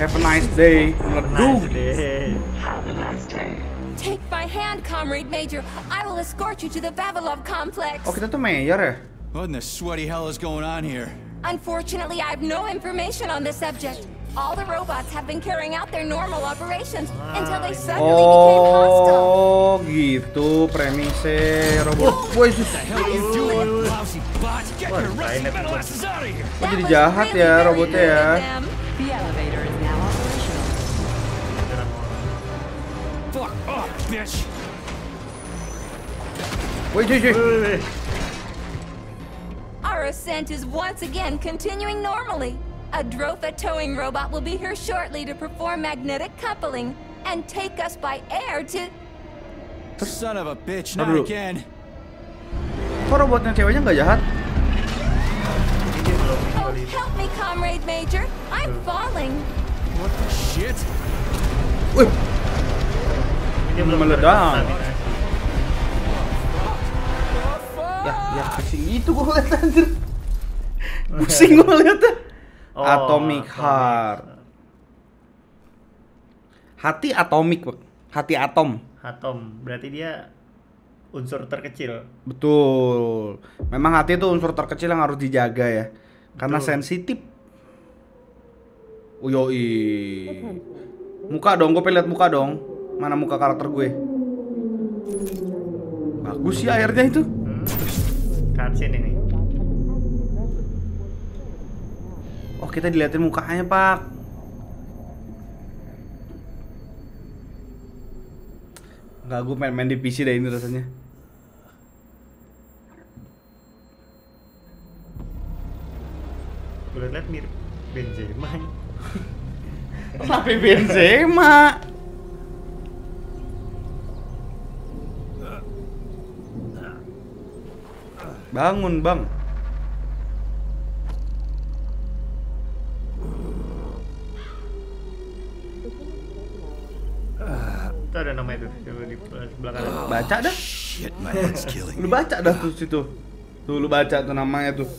[SPEAKER 1] Have a nice day. Meleduk.
[SPEAKER 2] Nice deh.
[SPEAKER 5] Take my hand, Comrade Major. I will escort you to the Vavilov complex.
[SPEAKER 1] Oh, kita tuh mayor ya?
[SPEAKER 4] What in the sweaty hell is going on here?
[SPEAKER 5] Unfortunately, I have no information on the subject. All the robots have been carrying out their normal operations until they suddenly became hostile.
[SPEAKER 1] Oh, gitu premise robot. Woi, sus.
[SPEAKER 4] Hell are you doing, lousy bot? Get
[SPEAKER 2] Wah,
[SPEAKER 4] your rusty
[SPEAKER 2] kayaknya
[SPEAKER 4] metal
[SPEAKER 2] tuh.
[SPEAKER 4] asses out of here!
[SPEAKER 1] Oh,
[SPEAKER 5] That
[SPEAKER 1] jadi
[SPEAKER 5] was
[SPEAKER 1] jahat
[SPEAKER 5] really
[SPEAKER 1] ya
[SPEAKER 5] very
[SPEAKER 1] robotnya
[SPEAKER 5] rude
[SPEAKER 1] ya.
[SPEAKER 4] Bitch!
[SPEAKER 1] Woi, cuy, cuy.
[SPEAKER 2] Wih, wih, wih.
[SPEAKER 5] Our ascent is once again continuing normally. A Drofa towing robot will be here shortly to perform magnetic coupling and take us by air to.
[SPEAKER 4] Son of a bitch,
[SPEAKER 1] Aduh.
[SPEAKER 4] not again.
[SPEAKER 1] Kok robotnya ceweknya nggak jahat?
[SPEAKER 2] Ini dia
[SPEAKER 5] Oh, help me, Comrade Major! I'm falling.
[SPEAKER 4] What the shit?
[SPEAKER 1] Wih,
[SPEAKER 2] Ini dia belum
[SPEAKER 1] Meledak. ya, ya pusing itu gua ngeliat anjir. Pusing gua ngeliatnya.
[SPEAKER 2] Oh,
[SPEAKER 1] Atomic
[SPEAKER 2] Atomic
[SPEAKER 1] Heart. Hati atomik. Hati atom.
[SPEAKER 2] Atom. Berarti dia unsur terkecil.
[SPEAKER 1] Betul. Memang hati itu unsur terkecil yang harus dijaga ya. Karena
[SPEAKER 2] Betul.
[SPEAKER 1] sensitif. Uyoi. Muka dong, gue pengen lihat muka dong. Mana muka karakter gue? Bagus sih airnya itu.
[SPEAKER 2] Hmm. Cutscene ini.
[SPEAKER 1] Oh kita diliatin mukanya pak. Enggak, gue main, main di PC deh ini rasanya.
[SPEAKER 2] Gue liat mirip Benzema.
[SPEAKER 1] Tapi Benzema. Bangun bang.
[SPEAKER 2] Itu ada nama itu di sebelah kanan.
[SPEAKER 1] Baca dah.
[SPEAKER 4] Shit, my head's killing
[SPEAKER 1] Lu baca dah tuh situ. Tuh lu baca tuh namanya tuh.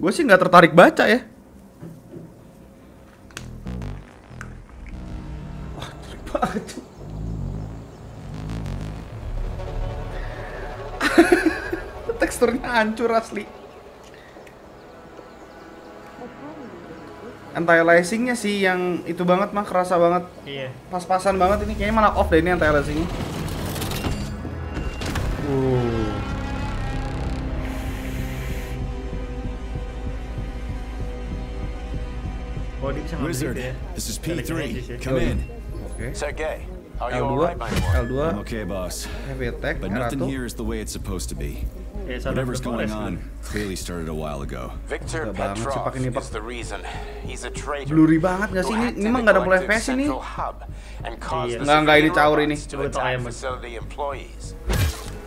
[SPEAKER 1] Gue sih nggak tertarik baca ya. Wah, jelek banget Teksturnya hancur asli. Anti-aliasingnya sih yang itu banget mah kerasa banget
[SPEAKER 2] Iya.
[SPEAKER 1] pas-pasan banget ini kayaknya malah off deh ini anti-aliasingnya. Uh.
[SPEAKER 2] Oh
[SPEAKER 4] Wizard,
[SPEAKER 2] ya.
[SPEAKER 4] this is
[SPEAKER 2] Telekinesis
[SPEAKER 4] P3.
[SPEAKER 2] ya.
[SPEAKER 4] Come in.
[SPEAKER 1] Oke.
[SPEAKER 7] Sergey, are you
[SPEAKER 1] L2,
[SPEAKER 7] alright, my boy?
[SPEAKER 1] L2,
[SPEAKER 4] I'm okay, boss.
[SPEAKER 1] heavy attack,
[SPEAKER 4] But nothing
[SPEAKER 1] R1.
[SPEAKER 4] here is the way it's supposed to be.
[SPEAKER 2] Eh, Son of
[SPEAKER 4] Whatever's
[SPEAKER 2] the
[SPEAKER 4] going
[SPEAKER 2] Forest,
[SPEAKER 4] on clearly started a while ago.
[SPEAKER 7] Victor
[SPEAKER 1] Gak banget sih
[SPEAKER 7] Petrov
[SPEAKER 1] pakai ini, Pak.
[SPEAKER 7] is the reason. He's a traitor.
[SPEAKER 1] Blurry banget gak sih
[SPEAKER 7] who
[SPEAKER 1] ini?
[SPEAKER 7] hacked
[SPEAKER 1] Ini
[SPEAKER 7] into
[SPEAKER 1] mah nggak ada full
[SPEAKER 7] Collective's
[SPEAKER 1] FPS ini.
[SPEAKER 7] central hub and caused
[SPEAKER 2] Iya.
[SPEAKER 7] the
[SPEAKER 1] Nggak, nggak, ini
[SPEAKER 7] civilian
[SPEAKER 1] caur
[SPEAKER 7] robots
[SPEAKER 1] ini.
[SPEAKER 7] to
[SPEAKER 2] Coba
[SPEAKER 7] attack
[SPEAKER 2] ayam, Mas.
[SPEAKER 7] facility employees.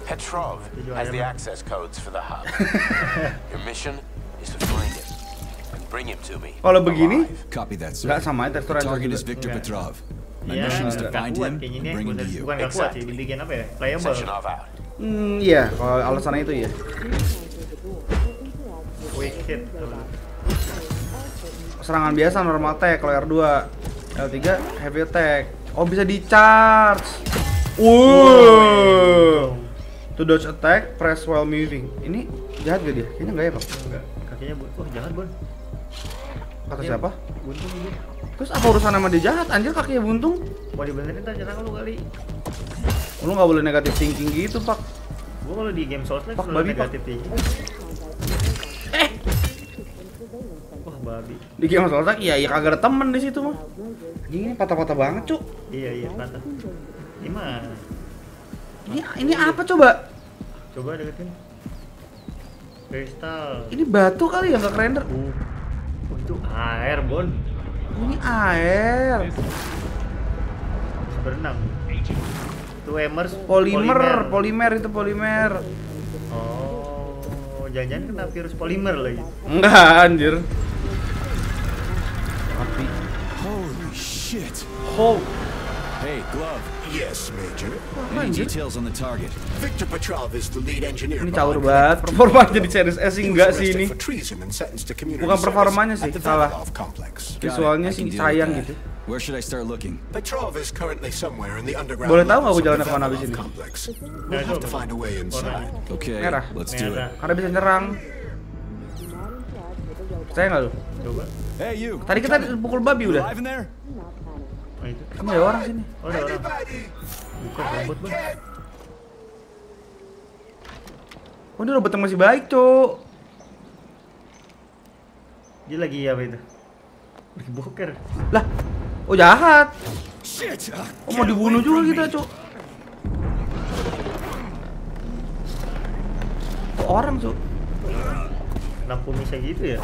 [SPEAKER 7] Petrov
[SPEAKER 2] Tujuh
[SPEAKER 7] has the
[SPEAKER 2] ayam.
[SPEAKER 7] access codes for the hub. Your mission is to find him and bring him to me.
[SPEAKER 1] Kalau begini,
[SPEAKER 7] alive.
[SPEAKER 4] Copy that, sir.
[SPEAKER 1] nggak sama ya tekstur
[SPEAKER 4] The
[SPEAKER 1] hancur
[SPEAKER 4] target
[SPEAKER 1] juga.
[SPEAKER 4] is Victor
[SPEAKER 2] Enggak.
[SPEAKER 4] Petrov. My
[SPEAKER 2] Iya,
[SPEAKER 4] mission is to
[SPEAKER 2] nggak
[SPEAKER 4] find
[SPEAKER 2] kuat
[SPEAKER 4] him
[SPEAKER 2] kayaknya
[SPEAKER 4] and
[SPEAKER 2] dia.
[SPEAKER 4] bring him to
[SPEAKER 2] Bukan
[SPEAKER 4] you.
[SPEAKER 2] bukan nggak kuat sih,
[SPEAKER 7] Exactly.
[SPEAKER 2] dibikin apa ya? Playable.
[SPEAKER 7] Sectionov out.
[SPEAKER 1] Hmm, iya, kalau alasannya itu ya.
[SPEAKER 2] Hit.
[SPEAKER 1] Serangan biasa normal attack kalau R2. L3 heavy attack. Oh, bisa di charge. Wow. To dodge attack, press while moving. Ini jahat gak dia? Kayaknya enggak ya, Pak?
[SPEAKER 2] Enggak. Kakinya bu. Wah, jangan, Bon.
[SPEAKER 1] Kata
[SPEAKER 2] Iya.
[SPEAKER 1] siapa?
[SPEAKER 2] Buntung dia.
[SPEAKER 1] Terus apa urusan sama dia jahat? Anjir kakinya buntung.
[SPEAKER 2] Mau dibenerin tak nyerang lu kali.
[SPEAKER 1] Lu nggak boleh negatif thinking gitu, Pak.
[SPEAKER 2] Gua kalau di game Souls
[SPEAKER 1] Pak, babi, Pak.
[SPEAKER 2] negatif tinggi.
[SPEAKER 1] Eh,
[SPEAKER 2] Wah, babi.
[SPEAKER 1] di game Souls iya iya kagak ada temen di situ mah. Ini patah-patah banget, Cuk.
[SPEAKER 2] Iya, iya, patah. Gimana?
[SPEAKER 1] Ini ini apa coba?
[SPEAKER 2] Coba deketin. Kristal.
[SPEAKER 1] Ini batu kali ya nggak kerender.
[SPEAKER 2] Uh. Oh, itu air, Bon.
[SPEAKER 1] Ini air.
[SPEAKER 2] Bisa berenang. Itu Emers
[SPEAKER 1] Polimer, polimer itu polimer.
[SPEAKER 2] Oh, jangan-jangan kena virus polimer lagi.
[SPEAKER 1] Enggak, anjir. Tapi
[SPEAKER 4] Holy shit.
[SPEAKER 1] oh,
[SPEAKER 4] Hey, Glove.
[SPEAKER 3] Yes, Major.
[SPEAKER 4] Any
[SPEAKER 1] anjir.
[SPEAKER 4] details on the target?
[SPEAKER 3] Victor Petrov is the lead engineer.
[SPEAKER 1] Ini caur banget. Performa jadi series S enggak sih ini. Bukan performanya sih, salah. Visualnya sih sayang gitu.
[SPEAKER 4] Where should I start looking?
[SPEAKER 3] Petrov is currently somewhere in the underground
[SPEAKER 1] Boleh tahu nggak jalannya
[SPEAKER 3] of the
[SPEAKER 1] ke mana
[SPEAKER 3] abis
[SPEAKER 1] ini?
[SPEAKER 3] complex.
[SPEAKER 2] Nah,
[SPEAKER 3] We'll have to find a way inside.
[SPEAKER 4] Okay,
[SPEAKER 1] Merah.
[SPEAKER 4] let's do it.
[SPEAKER 1] Karena bisa nyerang. Percaya nggak lu?
[SPEAKER 2] Coba.
[SPEAKER 4] Hey, you.
[SPEAKER 1] Tadi kita pukul babi udah.
[SPEAKER 4] alive in there?
[SPEAKER 2] Itu.
[SPEAKER 1] Ini ada orang sini.
[SPEAKER 2] Oh, ada orang. Buka rambut, Bon.
[SPEAKER 1] Oh, ini robot yang masih baik, Cuk.
[SPEAKER 2] Dia lagi apa itu? Lagi boker.
[SPEAKER 1] Lah, oh jahat. Oh, mau dibunuh juga kita, Cuk. Oh, orang, Cuk.
[SPEAKER 2] Kenapa bisa gitu ya?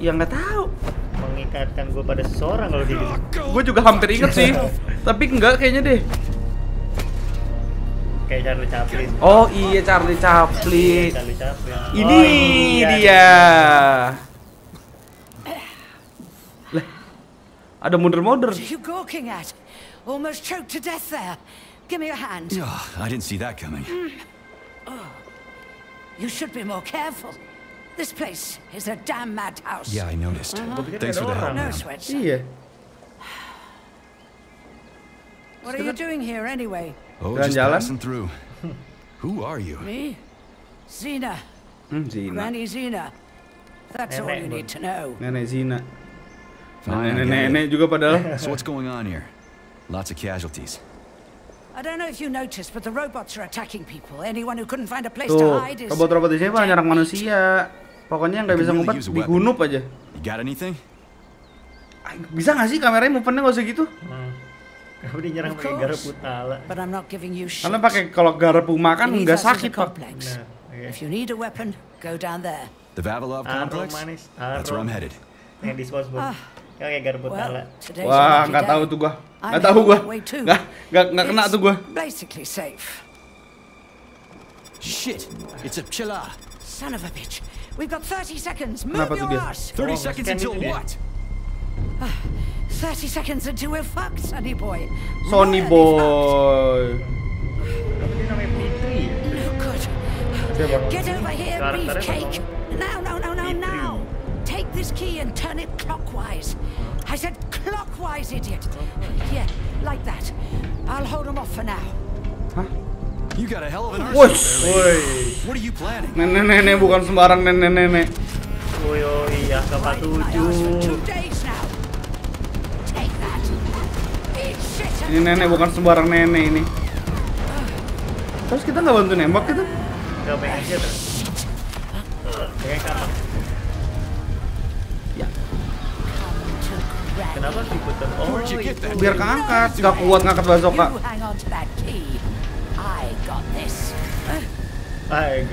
[SPEAKER 1] Ya nggak tahu.
[SPEAKER 2] Mengikatkan gue pada seseorang kalau gitu.
[SPEAKER 1] Gue juga hampir inget sih. [LAUGHS] Tapi enggak kayaknya deh.
[SPEAKER 2] Kayak Charlie Chaplin.
[SPEAKER 1] Oh iya Charlie Chaplin.
[SPEAKER 2] Charlie Chaplin.
[SPEAKER 1] Ini
[SPEAKER 2] Oh, iya,
[SPEAKER 1] dia. Ada mundur-mundur.
[SPEAKER 12] What are you gawking at? Almost choked to death there. Give me your hand.
[SPEAKER 4] Oh, I didn't see that coming.
[SPEAKER 12] You should be more careful. This place is a damn madhouse.
[SPEAKER 4] Yeah, I noticed.
[SPEAKER 2] Gua pikir
[SPEAKER 4] Thanks for the help,
[SPEAKER 2] orang.
[SPEAKER 12] No sweat. sir.
[SPEAKER 1] Iya.
[SPEAKER 12] What are you doing here anyway?
[SPEAKER 4] Oh, just
[SPEAKER 1] Jalan-jalan.
[SPEAKER 4] passing through. [LAUGHS] Who are you?
[SPEAKER 12] Me? Xena.
[SPEAKER 1] Hmm, Zina.
[SPEAKER 12] Granny Xena. That's all you need to know.
[SPEAKER 1] Nenek Zina. Nenek-nenek juga padahal. [LAUGHS]
[SPEAKER 4] So what's going on here? Lots of casualties.
[SPEAKER 12] I don't know if you noticed, but the robots are attacking people. Anyone who couldn't find a place to hide is.
[SPEAKER 1] robot-robot di sini pada nyerang manusia. Pokoknya nggak bisa ngumpet, dihunup aja.
[SPEAKER 4] You got anything?
[SPEAKER 1] Bisa nggak sih kameranya movementnya nggak usah gitu?
[SPEAKER 2] Hmm. [LAUGHS] Kamu dia nyerang
[SPEAKER 12] Of
[SPEAKER 2] pakai garpu tala.
[SPEAKER 12] But I'm not giving you shit.
[SPEAKER 1] Karena pakai kalau garpu makan nggak sakit pak.
[SPEAKER 2] Nah.
[SPEAKER 12] If you need a weapon, go down there.
[SPEAKER 4] The Vavilov complex? That's where I'm headed.
[SPEAKER 2] Yang disposable.
[SPEAKER 12] Ah.
[SPEAKER 2] Kayak garpu
[SPEAKER 12] Well,
[SPEAKER 2] tala.
[SPEAKER 1] Wah nggak tahu tuh gua. Nggak tahu gua. Nggak nggak nggak kena tuh gua.
[SPEAKER 12] Basically safe.
[SPEAKER 4] Shit! It's a chilla.
[SPEAKER 12] Son of a bitch. We've got 30 seconds. Move
[SPEAKER 1] Kenapa tuh
[SPEAKER 12] your
[SPEAKER 1] dia?
[SPEAKER 12] ass.
[SPEAKER 4] 30
[SPEAKER 2] Oh,
[SPEAKER 4] seconds
[SPEAKER 2] scan
[SPEAKER 4] until what?
[SPEAKER 12] 30 seconds until we're fucked, Sonny boy. Royally
[SPEAKER 1] boy.
[SPEAKER 2] Ya?
[SPEAKER 12] No good. Get over here, beefcake. This key and turn it clockwise. I said clockwise, idiot. Yeah, like that. I'll hold them off for now.
[SPEAKER 4] You got a hell of an arsenal.
[SPEAKER 2] Woi.
[SPEAKER 4] What are you planning?
[SPEAKER 1] nenek-nenek bukan sembarang nenek-nenek.
[SPEAKER 2] Woi, oh iya,
[SPEAKER 12] Right in my ass for two
[SPEAKER 2] AK-47.
[SPEAKER 12] days now. Take that. Eat shit.
[SPEAKER 1] Ini nenek bukan sembarang nenek ini. Terus kita nggak bantu nembak gitu?
[SPEAKER 2] Gak main aja tuh. Kenapa? Oh,
[SPEAKER 4] Where'd you get that?
[SPEAKER 1] Biar keangkat, nggak kuat ngangkat bazooka.
[SPEAKER 2] Gak.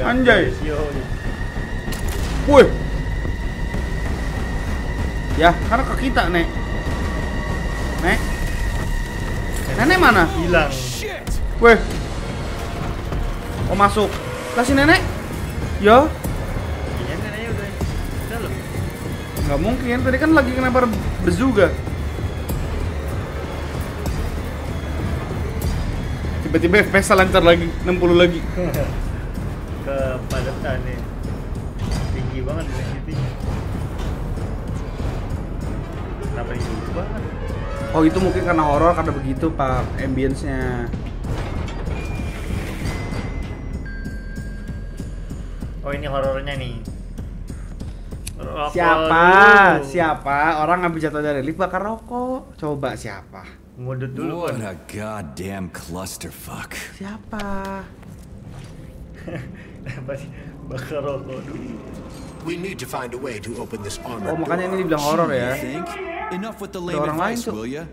[SPEAKER 1] Anjay.
[SPEAKER 2] Yo.
[SPEAKER 1] Woi. Ya, karena ke kita, Nek. Nek. Nenek mana?
[SPEAKER 2] Hilang.
[SPEAKER 1] Weh. Oh, masuk. Kasih nenek. Ya,
[SPEAKER 2] Iya, neneknya udah dalam.
[SPEAKER 1] nggak mungkin. Tadi kan lagi kenapa bezuga. Tiba-tiba FPS lancar lagi, 60 lagi. [LAUGHS]
[SPEAKER 2] Kepadatan nih. Tinggi banget density-nya. Kenapa ini banget?
[SPEAKER 1] Oh, itu mungkin karena horor karena begitu, Pak, ambience-nya.
[SPEAKER 2] Oh, ini horornya nih. Rokok
[SPEAKER 1] Siapa?
[SPEAKER 2] dulu.
[SPEAKER 1] Siapa? Orang ngambil jatuh dari lift bakar rokok. Coba siapa?
[SPEAKER 2] Mudut dulu
[SPEAKER 4] What a goddamn clusterfuck.
[SPEAKER 1] Siapa?
[SPEAKER 2] Bakar rokok dulu.
[SPEAKER 3] We need to find a way to open this armored
[SPEAKER 1] Oh, makanya ini dibilang horor ya.
[SPEAKER 4] think? Enough with the lame
[SPEAKER 1] orang lain
[SPEAKER 4] advice, will ya?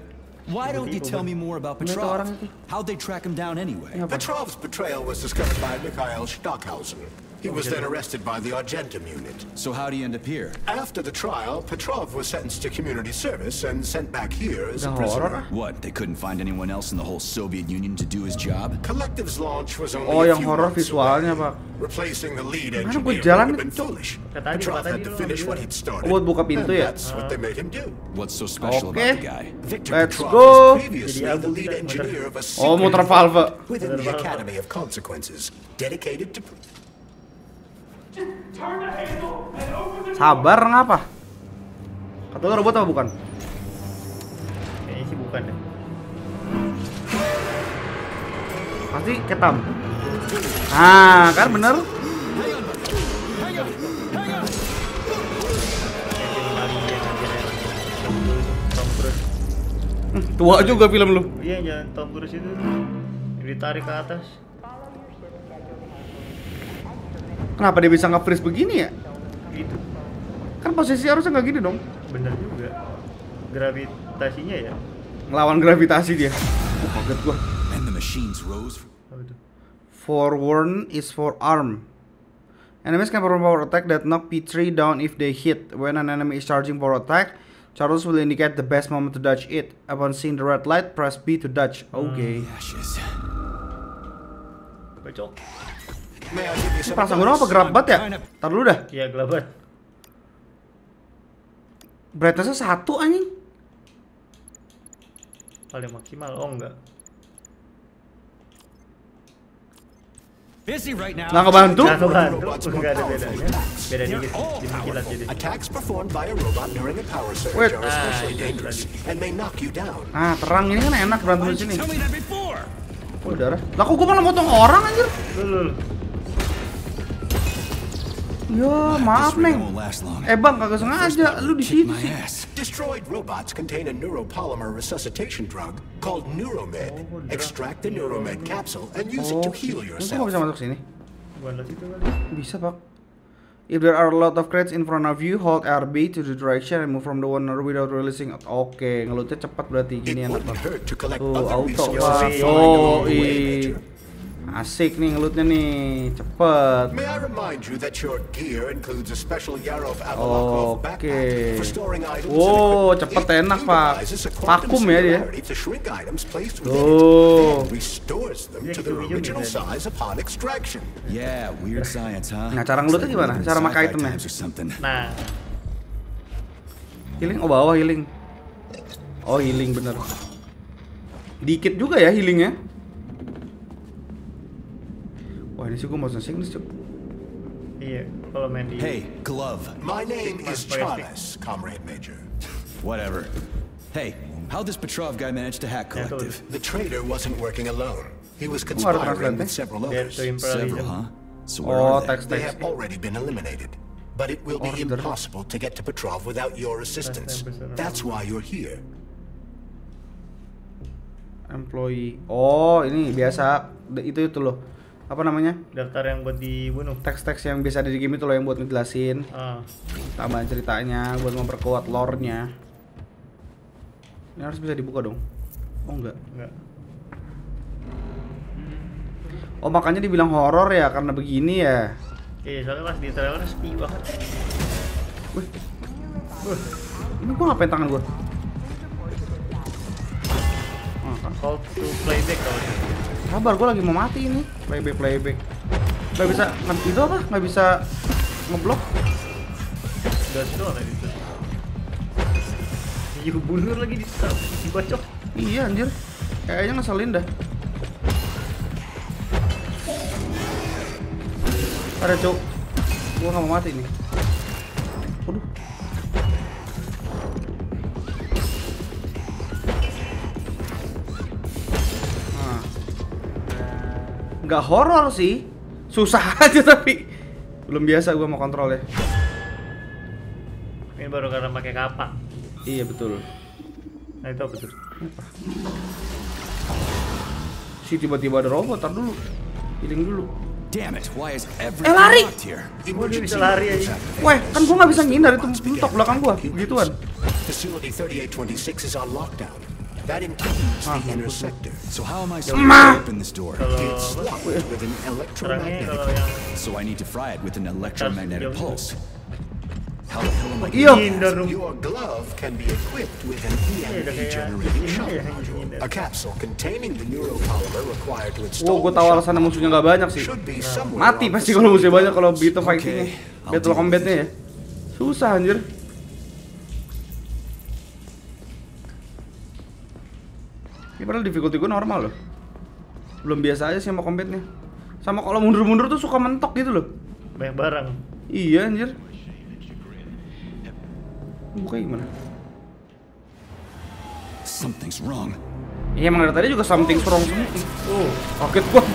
[SPEAKER 4] Why don't you tell me more about Petrov? How'd they track him down anyway?
[SPEAKER 3] Petrov's betrayal was discovered by Mikhail Stockhausen. He was then arrested by the Argentum unit.
[SPEAKER 4] So how'd he end up here?
[SPEAKER 3] After the trial, Petrov was sentenced to community service and sent back here as a prisoner.
[SPEAKER 4] What, they couldn't find anyone else in the whole Soviet Union to do his job?
[SPEAKER 3] Collective's launch was only
[SPEAKER 1] Oh,
[SPEAKER 3] a
[SPEAKER 1] yang
[SPEAKER 3] few
[SPEAKER 1] horor
[SPEAKER 3] months
[SPEAKER 1] visualnya,
[SPEAKER 3] away.
[SPEAKER 1] Pak.
[SPEAKER 3] Replacing the lead
[SPEAKER 1] Mana
[SPEAKER 3] engineer would
[SPEAKER 1] jalan
[SPEAKER 3] have been foolish.
[SPEAKER 2] Kata tadi,
[SPEAKER 3] Petrov had to finish what he'd started.
[SPEAKER 1] Oh, buka pintu
[SPEAKER 3] and
[SPEAKER 1] ya?
[SPEAKER 3] That's what they made him do.
[SPEAKER 4] What's so special
[SPEAKER 1] Oke.
[SPEAKER 4] about the guy?
[SPEAKER 3] Victor
[SPEAKER 1] Let's
[SPEAKER 3] Petrov
[SPEAKER 1] go.
[SPEAKER 3] was previously the lead engineer of a
[SPEAKER 1] Oh,
[SPEAKER 3] secret
[SPEAKER 1] muter
[SPEAKER 3] within the Academy of Consequences, dedicated to
[SPEAKER 1] Sabar ngapa? Kata lu robot apa bukan?
[SPEAKER 2] Kayaknya sih bukan deh.
[SPEAKER 1] Pasti ketam. Ah, kan bener? Hmm, Tua juga film lu.
[SPEAKER 2] Iya, jangan Tom Cruise itu ditarik ke atas.
[SPEAKER 1] Kenapa dia bisa nge-freeze begini ya?
[SPEAKER 2] Gitu.
[SPEAKER 1] Kan posisi harusnya nggak gini dong.
[SPEAKER 2] Bener juga. Gravitasinya ya.
[SPEAKER 1] Ngelawan gravitasi dia. Oh, kaget gua.
[SPEAKER 4] And the machines rose.
[SPEAKER 1] Forewarn is for arm. Enemies can perform power attack that knock P3 down if they hit. When an enemy is charging for attack, Charles will indicate the best moment to dodge it. Upon seeing the red light, press B to dodge. Okay.
[SPEAKER 4] Ashes.
[SPEAKER 2] Bacok.
[SPEAKER 1] Perasaan gue apa gerak banget ya? Ntar dulu dah.
[SPEAKER 2] Iya, gelabat.
[SPEAKER 1] Brightness-nya satu anjing.
[SPEAKER 2] Paling maksimal. Oh, enggak.
[SPEAKER 6] Busy right now.
[SPEAKER 1] Nggak ngebantu?
[SPEAKER 2] Nggak kebantu,
[SPEAKER 3] more
[SPEAKER 2] nggak ada bedanya. Beda dikit,
[SPEAKER 3] all
[SPEAKER 2] dimenjilat jadi.
[SPEAKER 1] Wait.
[SPEAKER 2] Ah,
[SPEAKER 3] especially
[SPEAKER 2] itu
[SPEAKER 3] dangerous and may knock you down.
[SPEAKER 1] Ah, terang ini kan enak berantem di sini. Oh, darah. Lah kok gua malah motong orang anjir?
[SPEAKER 2] Dulu.
[SPEAKER 1] Ya, maaf, Neng. Eh, Bang, kagak sengaja. Lu di situ sih.
[SPEAKER 3] Destroyed robots contain a neuropolymer resuscitation drug called Neuromed. Extract the Neuromed capsule and use it to
[SPEAKER 1] Oh,
[SPEAKER 3] heal yourself.
[SPEAKER 1] bisa masuk sini. Bisa, Pak. If there are a lot of crates in front of you, hold RB to the direction and move from the one without releasing. Oke, ngelutnya cepat berarti gini enak banget. Tuh, auto, Pak. Oh.
[SPEAKER 3] Major.
[SPEAKER 1] Asik nih ngelutnya nih, cepet.
[SPEAKER 3] May I remind you that your gear includes a special Yarov Avalokov
[SPEAKER 1] Oke.
[SPEAKER 3] backpack for storing items and
[SPEAKER 1] Wow, cepet enak, Pak. Vakum ya dia.
[SPEAKER 3] then restores them
[SPEAKER 2] Dia
[SPEAKER 3] to their
[SPEAKER 2] hijau-hijau
[SPEAKER 3] original
[SPEAKER 2] nih, tadi.
[SPEAKER 3] size upon extraction.
[SPEAKER 4] Yeah, weird science, huh?
[SPEAKER 1] Nah, cara ngelutnya gimana? Cara
[SPEAKER 4] sci-fi
[SPEAKER 1] itemnya?
[SPEAKER 2] Nah,
[SPEAKER 1] Healing, oh bawah healing. Oh healing bener. Dikit juga ya healingnya. Ini sih gue mau English cuk.
[SPEAKER 2] iya. Kalau main di
[SPEAKER 4] Hey, glove.
[SPEAKER 3] My name is
[SPEAKER 2] Pakai.
[SPEAKER 3] Chavez, Comrade Major.
[SPEAKER 4] Whatever. Hey, how'd this Petrov guy managed to hack Collective?
[SPEAKER 3] The trader wasn't working alone. He was
[SPEAKER 1] Kok nggak ada
[SPEAKER 3] conspiring with several others.
[SPEAKER 4] Several, huh? So where
[SPEAKER 1] Oh
[SPEAKER 4] are they?
[SPEAKER 1] teks
[SPEAKER 3] They have already been eliminated. But it will be impossible to get to Petrov without your assistance. That's why you're here.
[SPEAKER 1] Employee. Oh ini biasa. Itu itu loh. Apa namanya?
[SPEAKER 2] daftar yang buat dibunuh.
[SPEAKER 1] Teks-teks yang biasa ada di game itu loh yang buat ngejelasin
[SPEAKER 2] Ah,
[SPEAKER 1] tambahan ceritanya, buat memperkuat lore-nya. Ini harus bisa dibuka dong. Oh enggak.
[SPEAKER 2] enggak.
[SPEAKER 1] Oh makanya dibilang horor ya karena begini ya.
[SPEAKER 2] Iya, soalnya pas di trailer sepi banget.
[SPEAKER 1] Wih. Wih. Ini gua ngapain tangan gua? Kan.
[SPEAKER 2] Call to playback kalau gitu.
[SPEAKER 1] Sabar, gua lagi mau mati ini. Playback, playback. Gak bisa, itu apa? Gak bisa ngeblok?
[SPEAKER 2] Gas doang tadi itu. Iya, bunuh lagi di dibacok.
[SPEAKER 1] Iya anjir. Kayaknya ngeselin dah. Ada cuk. Gua gak mau mati nih. Nggak horor sih. Susah [LAUGHS] aja tapi belum biasa gua mau kontrol ya.
[SPEAKER 2] Ini baru karena pakai kapak.
[SPEAKER 1] Iya betul.
[SPEAKER 2] Nah, itu tuh?
[SPEAKER 1] Si tiba-tiba ada robot, tar dulu. Healing dulu.
[SPEAKER 4] Damn it, why is
[SPEAKER 1] Eh lari!
[SPEAKER 2] dia bisa lari aja.
[SPEAKER 1] Weh, kan gua nggak bisa ngindar itu mentok belakang gua, begituan.
[SPEAKER 3] Facility 3826 is on lockdown. That includes the inner sector.
[SPEAKER 4] So how am I supposed
[SPEAKER 1] Ma!
[SPEAKER 4] to open this door?
[SPEAKER 2] Kalau
[SPEAKER 3] It's
[SPEAKER 2] apa?
[SPEAKER 3] locked with an
[SPEAKER 2] Serangnya
[SPEAKER 3] electromagnetic
[SPEAKER 2] kalau yang
[SPEAKER 4] So I need to fry it with an electromagnetic
[SPEAKER 2] jauh.
[SPEAKER 4] pulse. How the hell am I
[SPEAKER 1] Iyo.
[SPEAKER 2] hindar dong.
[SPEAKER 3] Your glove can be equipped with an
[SPEAKER 2] udah
[SPEAKER 3] EMP
[SPEAKER 2] kayak
[SPEAKER 3] generating
[SPEAKER 2] ini
[SPEAKER 3] shock module.
[SPEAKER 2] hindar.
[SPEAKER 3] A capsule containing the neuropolymer required to
[SPEAKER 1] Wow,
[SPEAKER 3] install
[SPEAKER 1] gue
[SPEAKER 3] the
[SPEAKER 1] tahu
[SPEAKER 3] module
[SPEAKER 1] musuhnya nggak banyak sih. Mati pasti kalau musuhnya banyak kalau begitu fightingnya. Battle combatnya ya. Susah anjir. Ini padahal difficulty gue normal loh. Belum biasa aja sih sama combatnya. Sama kalau mundur-mundur tuh suka mentok gitu loh.
[SPEAKER 2] banyak barang.
[SPEAKER 1] Iya anjir. Buka gimana?
[SPEAKER 4] Something's wrong.
[SPEAKER 1] Iya emang dari tadi juga something strong semua.
[SPEAKER 2] Oh,
[SPEAKER 1] Kaget gua. [LAUGHS]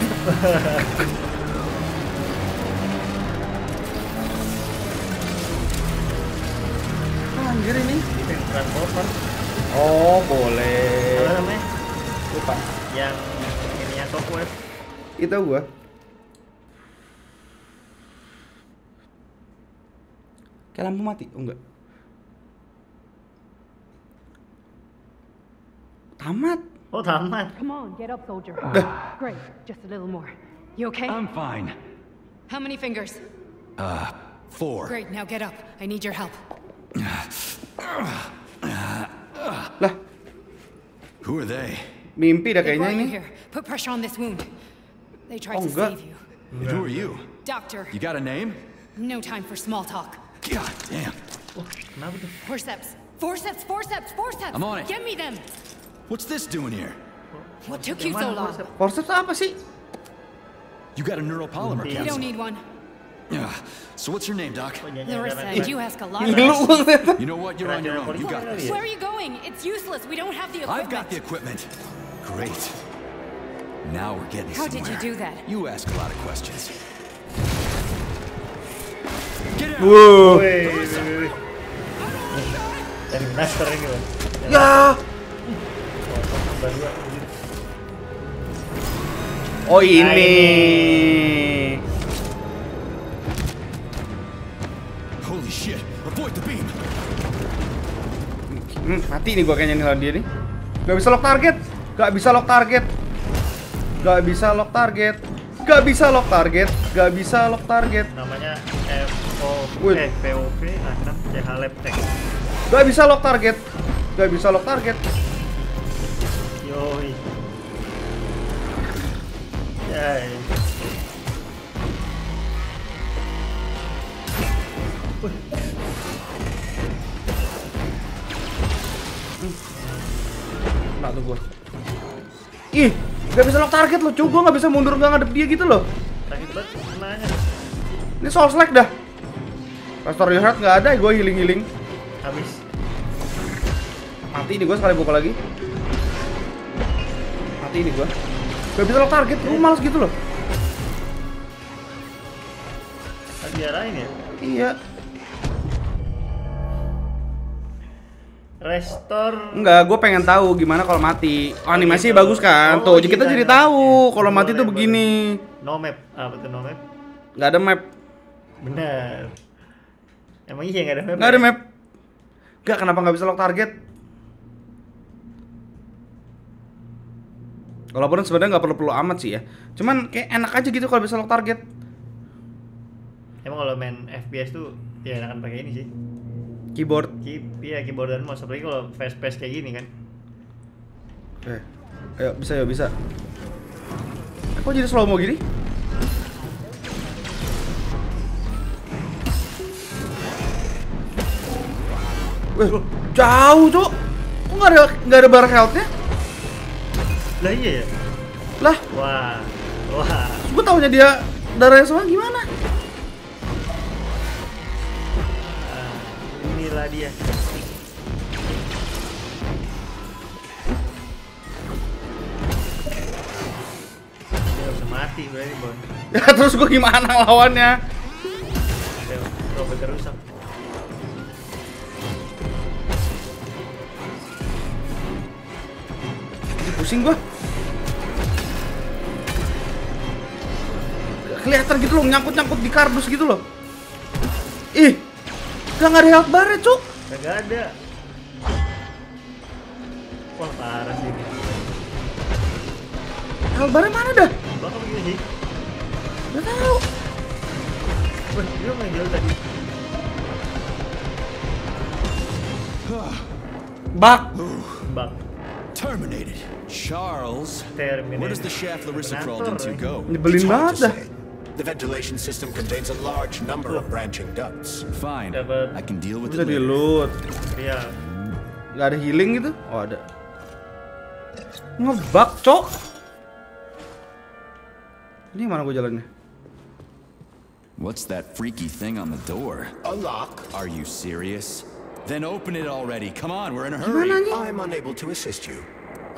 [SPEAKER 1] Anjir ini. Oh, boleh.
[SPEAKER 2] Apa namanya?
[SPEAKER 1] Lupa.
[SPEAKER 2] Yang ininya Shockwave.
[SPEAKER 1] Itu gua. Kayak lampu mati, oh enggak? Tamat.
[SPEAKER 2] Oh, tamat.
[SPEAKER 13] Come on, get up, soldier. Great, just a little more. You okay?
[SPEAKER 6] I'm fine.
[SPEAKER 13] How many fingers?
[SPEAKER 4] Uh, four.
[SPEAKER 13] Great, now get up. I need your help. [SIGHS]
[SPEAKER 1] Lah,
[SPEAKER 4] Who are they?
[SPEAKER 1] Mimpi dah
[SPEAKER 13] They
[SPEAKER 1] kayaknya
[SPEAKER 13] you here. Put pressure on this wound. They tried
[SPEAKER 1] Oh,
[SPEAKER 13] to
[SPEAKER 1] enggak.
[SPEAKER 13] save you.
[SPEAKER 4] And who are you?
[SPEAKER 13] Doctor,
[SPEAKER 4] You got a name?
[SPEAKER 13] no time for small talk.
[SPEAKER 4] God damn.
[SPEAKER 2] Kenapa?
[SPEAKER 13] Forceps. Forceps, forceps, forceps!
[SPEAKER 4] I'm on it.
[SPEAKER 13] Get me them!
[SPEAKER 4] What's this doing here?
[SPEAKER 13] What took you so long?
[SPEAKER 1] Forceps apa sih?
[SPEAKER 4] You got a neuropolymer
[SPEAKER 10] You don't need one.
[SPEAKER 4] Yeah. So what's your name, Doc?
[SPEAKER 10] Larissa, you ask a lot.
[SPEAKER 4] You know what? You're on your own. You got this.
[SPEAKER 10] Where are you going? It's useless. We don't have the equipment.
[SPEAKER 4] I've got the equipment. Great. Now we're getting
[SPEAKER 10] How did you
[SPEAKER 4] somewhere.
[SPEAKER 10] do that?
[SPEAKER 4] You ask a lot of questions. Get out.
[SPEAKER 2] Wih, wih, wih, wih. Dari master ini bang.
[SPEAKER 1] Ya.
[SPEAKER 2] Tambah dua.
[SPEAKER 1] Oh ini.
[SPEAKER 4] Holy shit. Avoid the beam.
[SPEAKER 1] Hmm, mati nih gua kayaknya nih lawan dia nih. Gak bisa lock target. Gak bisa lock target. Gak bisa lock target. Gak bisa lock target. Gak bisa lock target.
[SPEAKER 2] Namanya
[SPEAKER 1] Wih.
[SPEAKER 2] eh, POV akan CH Tech.
[SPEAKER 1] Gak bisa lock target. Gak bisa lock target.
[SPEAKER 2] Yoi. Yay.
[SPEAKER 1] Ih, gak bisa lock target loh, cuy. Gua gak bisa mundur gak ngadep dia gitu loh.
[SPEAKER 2] Sakit banget kenanya.
[SPEAKER 1] Ini soul slack dah. Restore your health gak ada, gua healing-healing.
[SPEAKER 2] Habis.
[SPEAKER 1] Mati ini gua sekali pukul lagi. Mati ini gua. Gak bisa lock target, gua males gitu loh.
[SPEAKER 2] Kan diarahin ya.
[SPEAKER 1] Iya.
[SPEAKER 2] Restore.
[SPEAKER 1] Enggak, gue pengen tahu gimana kalau mati. Oh, animasi
[SPEAKER 2] gitu.
[SPEAKER 1] bagus kan?
[SPEAKER 2] Oh,
[SPEAKER 1] Tuh, kita
[SPEAKER 2] iya,
[SPEAKER 1] jadi
[SPEAKER 2] iya.
[SPEAKER 1] tahu kalau mati tuh begini.
[SPEAKER 2] No map. Apa tuh no map?
[SPEAKER 1] Nggak ada map.
[SPEAKER 2] Benar. Emang iya nggak ada map?
[SPEAKER 1] Nggak ada
[SPEAKER 2] ya?
[SPEAKER 1] map. Nggak, kenapa nggak bisa lock target? Walaupun sebenarnya nggak perlu-perlu amat sih ya. Cuman kayak enak aja gitu kalau bisa lock target.
[SPEAKER 2] Emang kalau main FPS tuh ya enakan pakai ini sih.
[SPEAKER 1] Keyboard.
[SPEAKER 2] Key, iya keyboard dan mouse apalagi kalau fast pace kayak gini kan.
[SPEAKER 1] Oke. Ayo, bisa ya, bisa. Eh, Kok jadi slow mo gini? Wih, jauh, Cuk. Kok nggak ada nggak ada bar health-nya?
[SPEAKER 2] Lah iya ya.
[SPEAKER 1] Lah,
[SPEAKER 2] Wah. Wah.
[SPEAKER 1] gue taunya dia darahnya semua gimana?
[SPEAKER 2] Inilah dia. Dia bisa mati berarti Bon.
[SPEAKER 1] Ya [LAUGHS] terus gue gimana lawannya?
[SPEAKER 2] Robotnya rusak.
[SPEAKER 1] Pusing gua. Kelihatan gitu loh, nyangkut-nyangkut di kardus gitu loh. Ih, gak nggak ada health bar ya, Cuk.
[SPEAKER 2] Kagak ada. Wah parah sih ini.
[SPEAKER 1] Health barnya mana dah?
[SPEAKER 2] Bakal begini sih.
[SPEAKER 1] Gak tahu.
[SPEAKER 2] Wah, dia main jauh tadi.
[SPEAKER 1] Bak.
[SPEAKER 2] Bak.
[SPEAKER 4] Terminated. Charles,
[SPEAKER 2] Terminated.
[SPEAKER 4] where does the shaft Larissa crawled into go?
[SPEAKER 1] Nyebelin
[SPEAKER 3] It's hard
[SPEAKER 1] banget dah.
[SPEAKER 3] Say. The ventilation system contains a large number of branching ducts.
[SPEAKER 4] Fine.
[SPEAKER 2] Dapat.
[SPEAKER 4] I can deal with
[SPEAKER 1] Bisa
[SPEAKER 4] it
[SPEAKER 1] di
[SPEAKER 4] later.
[SPEAKER 1] loot.
[SPEAKER 2] Iya.
[SPEAKER 1] Gak ada healing gitu? Oh ada. Ngebug, Cok. Ini mana gue jalannya?
[SPEAKER 4] What's that freaky thing on the door?
[SPEAKER 3] A lock.
[SPEAKER 4] Are you serious? Then open it already. Come on, we're in a hurry.
[SPEAKER 3] I'm unable to assist you.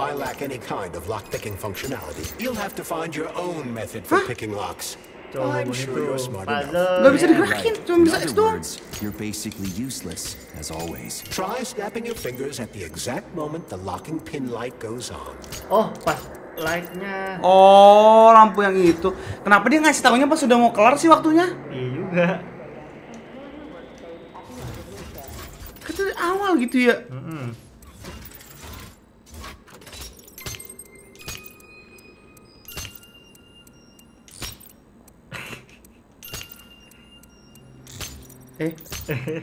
[SPEAKER 3] I lack any kind of lock-picking functionality. You'll have to find your own method for picking locks.
[SPEAKER 2] Coba
[SPEAKER 3] I'm sure you're
[SPEAKER 2] begitu.
[SPEAKER 3] smart enough.
[SPEAKER 2] Puzzle.
[SPEAKER 1] Gak bisa digerakin, cuma
[SPEAKER 4] In
[SPEAKER 1] bisa X
[SPEAKER 4] other
[SPEAKER 1] doang.
[SPEAKER 4] words, you're basically useless, as always.
[SPEAKER 3] Try snapping your fingers at the exact moment the locking pin light goes on.
[SPEAKER 2] Oh, pas lightnya.
[SPEAKER 1] Oh, lampu yang itu. Kenapa dia ngasih tahunya pas sudah mau kelar sih waktunya?
[SPEAKER 2] Iya juga.
[SPEAKER 1] Dari awal gitu ya. Eh, [LAUGHS]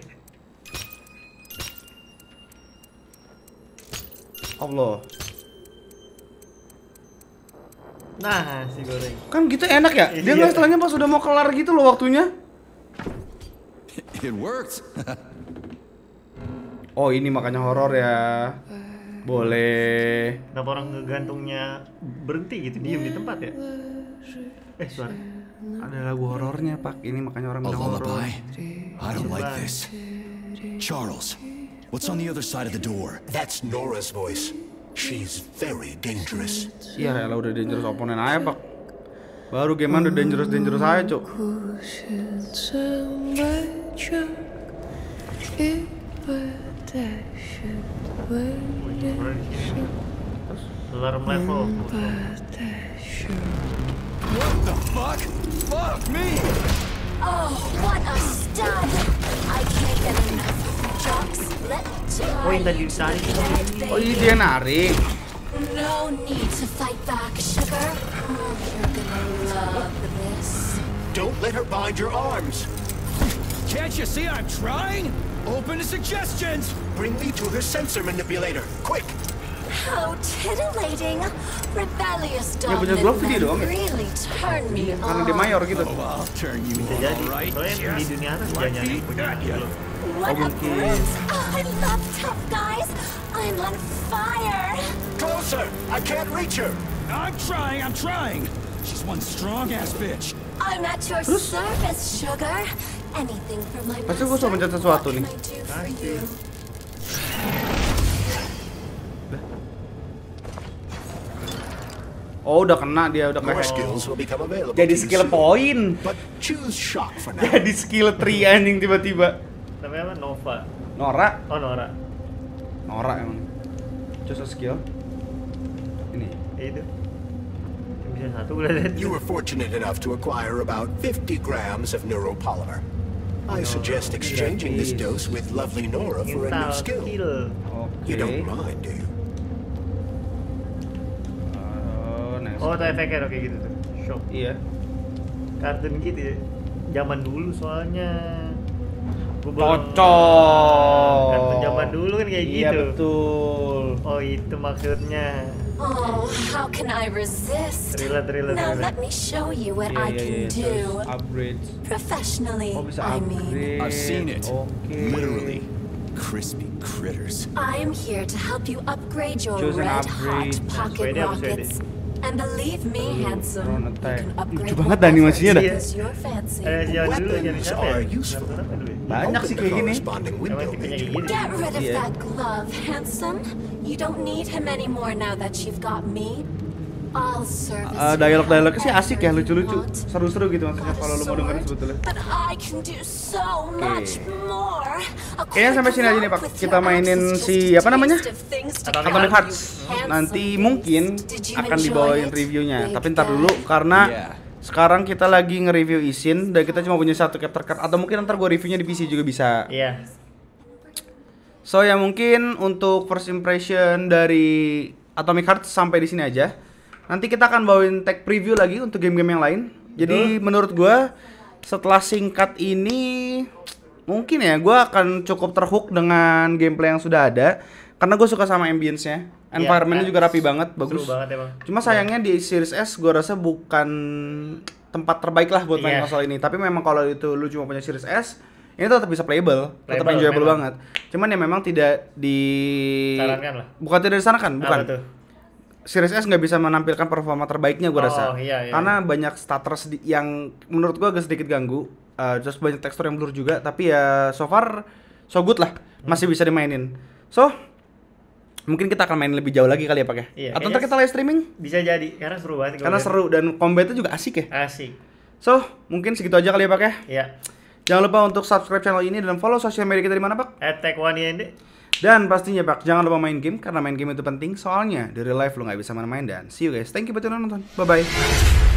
[SPEAKER 1] Allah.
[SPEAKER 2] Nah, si goreng.
[SPEAKER 1] Kan gitu enak ya? Dia
[SPEAKER 2] Iya.
[SPEAKER 1] tahunya pas sudah mau kelar gitu loh waktunya.
[SPEAKER 4] It worked. [LAUGHS]
[SPEAKER 1] Oh, ini makanya horor ya. Boleh.
[SPEAKER 2] Kenapa orang ngegantungnya berhenti gitu, diem di tempat ya? Eh, suara.
[SPEAKER 1] Ada lagu horornya, Pak. Ini makanya orang
[SPEAKER 4] A
[SPEAKER 1] bilang horor.
[SPEAKER 4] lullaby? I don't like this. Charles, what's on the other side of the door?
[SPEAKER 3] That's Nora's voice. She's very dangerous.
[SPEAKER 1] Iya, lah udah dangerous opponent aja, Pak. Baru game udah dangerous dangerous aja, Cuk.
[SPEAKER 2] Alarm level.
[SPEAKER 4] What the fuck? Fuck me!
[SPEAKER 11] Oh, what a stud! I can't get enough. Jocks, let me
[SPEAKER 2] Oh, yang
[SPEAKER 11] try.
[SPEAKER 2] tadi ditarik.
[SPEAKER 1] Oh, iya dia narik.
[SPEAKER 11] No need to fight back, sugar. Oh, you're gonna love this.
[SPEAKER 3] Don't let her bind your arms.
[SPEAKER 4] Can't you see I'm trying? Open to suggestions!
[SPEAKER 3] Bring me to her sensor manipulator. Quick!
[SPEAKER 11] How titillating! Rebellious
[SPEAKER 1] Ya, punya
[SPEAKER 11] dominant
[SPEAKER 1] glove dia
[SPEAKER 11] men
[SPEAKER 1] doang ya?
[SPEAKER 11] really turn me
[SPEAKER 1] Karena dia
[SPEAKER 11] on.
[SPEAKER 1] mayor gitu.
[SPEAKER 4] Oh, I'll turn you
[SPEAKER 2] Bisa
[SPEAKER 4] all
[SPEAKER 2] jadi.
[SPEAKER 4] right.
[SPEAKER 2] Soalnya di dunia atas banyak yang punya glove.
[SPEAKER 11] What
[SPEAKER 1] Oh,
[SPEAKER 11] a! Oh, I love tough guys. I'm on fire.
[SPEAKER 3] Closer! I can't reach her!
[SPEAKER 4] I'm trying, I'm trying! She's one strong ass bitch.
[SPEAKER 11] I'm at your service, sugar. Anything for my
[SPEAKER 1] Pasti gue
[SPEAKER 11] master.
[SPEAKER 1] suka mencet sesuatu
[SPEAKER 11] What
[SPEAKER 1] nih. Oh, udah kena dia, udah
[SPEAKER 3] More
[SPEAKER 1] kayak
[SPEAKER 3] skills will become available.
[SPEAKER 1] jadi
[SPEAKER 3] to you
[SPEAKER 1] skill
[SPEAKER 3] soon.
[SPEAKER 1] point.
[SPEAKER 3] But choose shock for now.
[SPEAKER 1] Jadi skill tree anjing tiba-tiba.
[SPEAKER 2] Namanya apa? Nova.
[SPEAKER 1] Nora,
[SPEAKER 2] Oh, Nora.
[SPEAKER 1] Nora emang. Just a skill. Ini.
[SPEAKER 2] Ya itu. Yang bisa satu udah ada.
[SPEAKER 3] You were fortunate enough to acquire about 50 grams of neuropolymer. I oh, suggest exchanging this dose with lovely Nora for a new
[SPEAKER 2] Install
[SPEAKER 3] skill.
[SPEAKER 2] skill.
[SPEAKER 3] You
[SPEAKER 1] Oke.
[SPEAKER 3] don't mind, do you?
[SPEAKER 1] Oh, next.
[SPEAKER 2] Oh, tuh efeknya kayak gitu tuh. Shock.
[SPEAKER 1] Iya.
[SPEAKER 2] Kartun gitu ya. Zaman dulu soalnya.
[SPEAKER 1] Kocok.
[SPEAKER 2] Kartun zaman dulu kan kayak
[SPEAKER 1] Iya
[SPEAKER 2] gitu.
[SPEAKER 1] betul.
[SPEAKER 2] Oh, itu maksudnya.
[SPEAKER 11] Oh, how can I resist?
[SPEAKER 2] Thriller, thriller,
[SPEAKER 11] Now
[SPEAKER 2] thriller.
[SPEAKER 11] let me show you what
[SPEAKER 1] Iya
[SPEAKER 11] I
[SPEAKER 1] iya
[SPEAKER 11] can
[SPEAKER 1] iya.
[SPEAKER 11] do.
[SPEAKER 1] Upgrade.
[SPEAKER 11] Professionally,
[SPEAKER 1] Oh bisa
[SPEAKER 11] I mean.
[SPEAKER 1] upgrade.
[SPEAKER 4] I've seen it.
[SPEAKER 1] Oke.
[SPEAKER 4] Literally. Crispy critters.
[SPEAKER 11] I am here to help you upgrade your
[SPEAKER 1] Choose
[SPEAKER 11] red
[SPEAKER 1] upgrade.
[SPEAKER 11] hot pocket rockets. And believe me, handsome,
[SPEAKER 1] Drone
[SPEAKER 11] you
[SPEAKER 1] attack.
[SPEAKER 11] can upgrade
[SPEAKER 1] Lucu banget dah animasinya dah.
[SPEAKER 2] Iya.
[SPEAKER 11] as your fancy.
[SPEAKER 2] Eh, zaman dulu jadi
[SPEAKER 3] Weapons
[SPEAKER 2] siapa ya?
[SPEAKER 3] are useful.
[SPEAKER 2] Kartun apa dulu ya?
[SPEAKER 1] Banyak sih
[SPEAKER 3] Open
[SPEAKER 1] kayak
[SPEAKER 3] the
[SPEAKER 1] gini.
[SPEAKER 3] corresponding
[SPEAKER 2] Emang
[SPEAKER 3] window
[SPEAKER 2] tipenya kayak
[SPEAKER 3] menu.
[SPEAKER 2] gini.
[SPEAKER 11] Get rid of
[SPEAKER 1] Yeah.
[SPEAKER 11] that glove, handsome. You don't need him anymore now that you've got me.
[SPEAKER 1] Eh,
[SPEAKER 11] you
[SPEAKER 1] dialog-dialognya sih asik ya, lucu-lucu. Seru-seru gitu maksudnya kalau lu mau dengerin sebetulnya.
[SPEAKER 11] More. A
[SPEAKER 1] Kayaknya sampai sini aja nih, Pak. Kita mainin si apa namanya?
[SPEAKER 2] Atomic
[SPEAKER 1] Hearts. Nanti mungkin akan dibawain reviewnya. Tapi ntar dulu karena
[SPEAKER 4] Yeah.
[SPEAKER 1] sekarang kita lagi nge-review Isin dan kita cuma punya satu chapter card atau mungkin ntar gue reviewnya di PC juga bisa.
[SPEAKER 2] Iya.
[SPEAKER 1] So ya mungkin untuk first impression dari Atomic Hearts sampai di sini aja. Nanti kita akan bawain tech preview lagi untuk game-game yang lain. Jadi menurut gua setelah singkat ini mungkin ya gua akan cukup terhook dengan gameplay yang sudah ada karena gue suka sama ambience-nya. Environment-nya
[SPEAKER 2] eh,
[SPEAKER 1] juga rapi banget, bagus.
[SPEAKER 2] Seru banget emang.
[SPEAKER 1] Cuma sayangnya di Series S gua rasa bukan tempat terbaik lah buat main
[SPEAKER 2] Iya.
[SPEAKER 1] konsol ini. Tapi memang kalau itu lu cuma punya Series S, ini tetap bisa playable, tetap
[SPEAKER 2] Playable,
[SPEAKER 1] enjoyable
[SPEAKER 2] memang.
[SPEAKER 1] banget. Cuman ya memang tidak di
[SPEAKER 2] Sarankan lah.
[SPEAKER 1] Bukan tidak disarankan, bukan.
[SPEAKER 2] Apa tuh?
[SPEAKER 1] Series S nggak bisa menampilkan performa terbaiknya gue
[SPEAKER 2] Oh,
[SPEAKER 1] rasa.
[SPEAKER 2] iya, iya.
[SPEAKER 1] Karena banyak stutters di- yang menurut gue agak sedikit ganggu. Eh, terus banyak tekstur yang blur juga, tapi ya so far so good lah, masih bisa dimainin. So mungkin kita akan main lebih jauh lagi kali ya pakai.
[SPEAKER 2] Iya,
[SPEAKER 1] Atau ntar kita live streaming?
[SPEAKER 2] Bisa jadi karena seru banget.
[SPEAKER 1] Karena seru dan combatnya juga asik ya.
[SPEAKER 2] Asik.
[SPEAKER 1] So mungkin segitu aja kali ya pakai.
[SPEAKER 2] Iya.
[SPEAKER 1] Jangan lupa untuk subscribe channel ini dan follow sosial media kita di mana pak?
[SPEAKER 2] Attack One IND.
[SPEAKER 1] Dan pastinya Pak, jangan lupa main game karena main game itu penting soalnya dari live lo nggak bisa main-main dan see you guys. Thank you buat yang nonton. Bye bye.